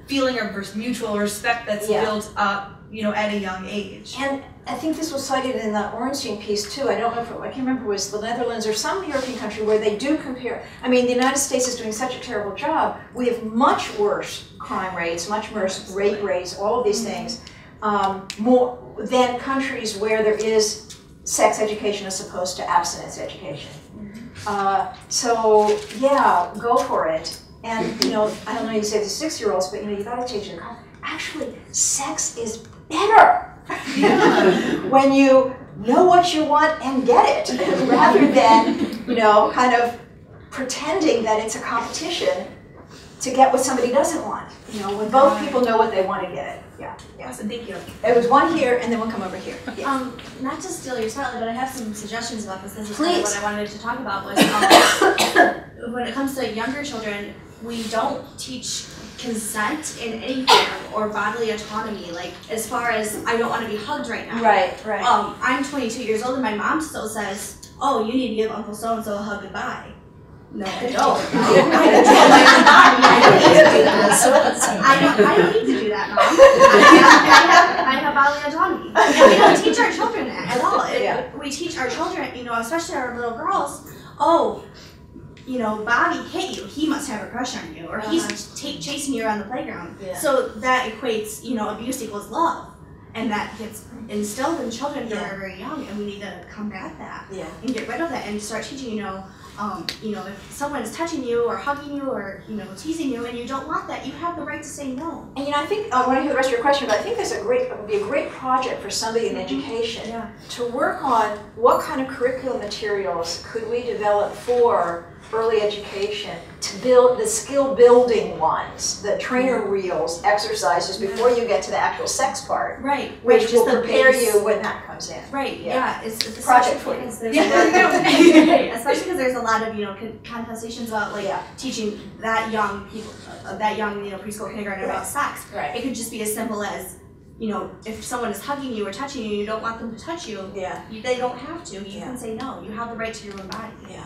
feeling of mutual respect that's Yeah. built up, you know, at a young age. And I think this was cited in the Orenstein piece too. I don't know if it, I can't remember was the Netherlands or some European country where they do compare. I mean, the United States is doing such a terrible job. We have much worse crime rates, much worse rape rates, all of these things, um, more than countries where there is sex education as opposed to abstinence education. Uh, so yeah, go for it. And you know, I don't know. You say the six-year-olds, but you know, you got to teach them. Actually, sex is better *laughs* when you know what you want and get it, *laughs* rather than you know, kind of pretending that it's a competition to get what somebody doesn't want. You know, when both people know what they want to get it. Yeah, yeah. Awesome, thank you. There was one here, and then one come over here. Yeah. Um, not to steal your spotlight, but I have some suggestions about this. This is kind of Please. what I wanted to talk about was um, *coughs* when it comes to younger children, we don't teach consent in any form or bodily autonomy. Like as far as I don't want to be hugged right now. Right, right. Um, I'm 22 years old and my mom still says, "Oh, you need to give Uncle So and So a hug goodbye." No, I don't. I control my own body. I don't need to do that. *laughs* I don't. I don't need to do that, mom. *laughs* I have, I have autonomy. And we don't teach our children at all. It- Yeah. We teach our children, you know, especially our little girls. Oh, you know, Bobby hit you. He must have a crush on you, or he's uh-huh. ta- chasing you around the playground. Yeah. So that equates, you know, abuse equals love, and that gets instilled in children when Yeah. they're very young, and we need to combat that Yeah. and get rid of that and start teaching, you know, um, you know, if someone's touching you or hugging you or you know teasing you and you don't want that, you have the right to say no. And you know, I think I want to hear the rest of your question, but I think there's a great it would be a great project for somebody in education Yeah. to work on what kind of curriculum materials could we develop for early education to build the skill building ones, the trainer wheels exercises before you get to the actual sex part, Right. which right, will prepare base. you when that comes in. Right, Yeah. yeah, it's, it's Project for you. because there's Yeah. *laughs* a lot, especially because there's a lot of, you know, con- conversations about like Yeah. teaching that young people, uh, that young, you know, preschool kindergarten about sex. Right. It could just be as simple as, you know, if someone is hugging you or touching you, and you don't want them to touch you, Yeah, you, they don't have to. You Yeah. can say no. You have the right to your own body. yeah.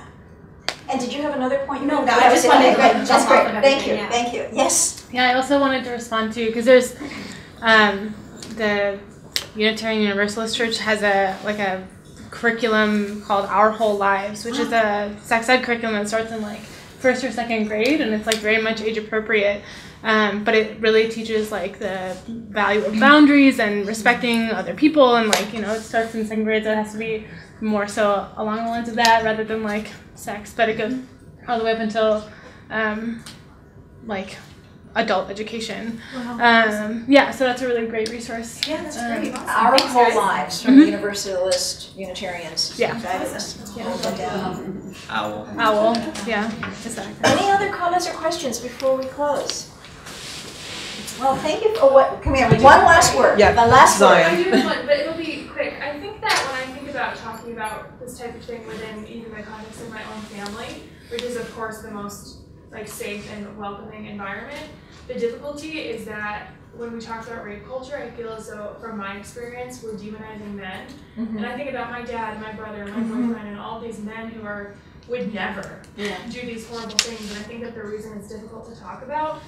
And did you have another point? you No, wanted to that- I make? just wanted to Okay, jump That's off great, of thank you, yeah. thank you. Yes, Yeah, I also wanted to respond to because there's um, the Unitarian Universalist Church has a like a curriculum called Our Whole Lives, which is a sex ed curriculum that starts in like first or second grade, and it's like very much age appropriate. Um, but it really teaches like the value of boundaries and respecting other people, and like you know it starts in second grade, so it has to be more so along the lines of that rather than like sex. But it goes all the way up until um, like adult education. Um, yeah, so that's a really great resource. Yeah, that's Um, great. Awesome. our Thanks, whole guys. lives from Mhm. Universalist Unitarians. Yeah. Fabulous. Yeah. Hold that down. Owl. Owl. Yeah, exactly. Any other comments or questions before we close? Well, thank you for what, come here, one last word. Yeah, The last word. I do have one, but it'll be quick. I think that when I think about talking about this type of thing within even the context of my own family, which is of course the most like safe and welcoming environment, the difficulty is that when we talk about rape culture, I feel as though, from my experience, we're demonizing men. Mhm. And I think about my dad, my brother, my boyfriend, and all these men who are would never Yeah. do these horrible things. And I think that the reason it's difficult to talk about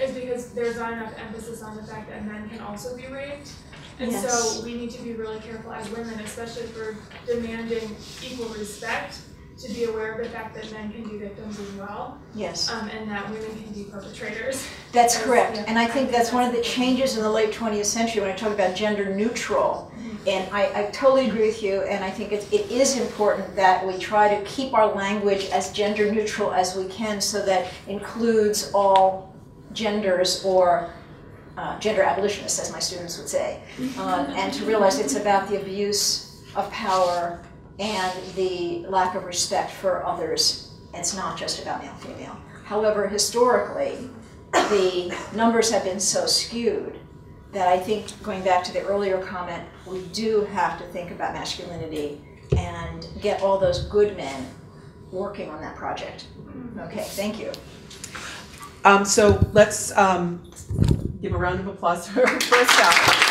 is because there's not enough emphasis on the fact that men can also be raped. And Yes. so we need to be really careful as women, especially if we're demanding equal respect, to be aware of the fact that men can be victims as well, Yes, um, and that women can be perpetrators. that's Yes, correct. yeah. And I think that's one of the changes in the late twentieth century when I talk about gender neutral. And I, I totally agree with you, and I think it, it is important that we try to keep our language as gender neutral as we can so that includes all genders or uh, gender abolitionists, as my students would say. Um, and to realize it's about the abuse of power and the lack of respect for others. It's not just about male female. However, historically, the numbers have been so skewed that I think, going back to the earlier comment, we do have to think about masculinity and get all those good men working on that project. Okay, thank you. Um, so let's um, give a round of applause for, Estelle.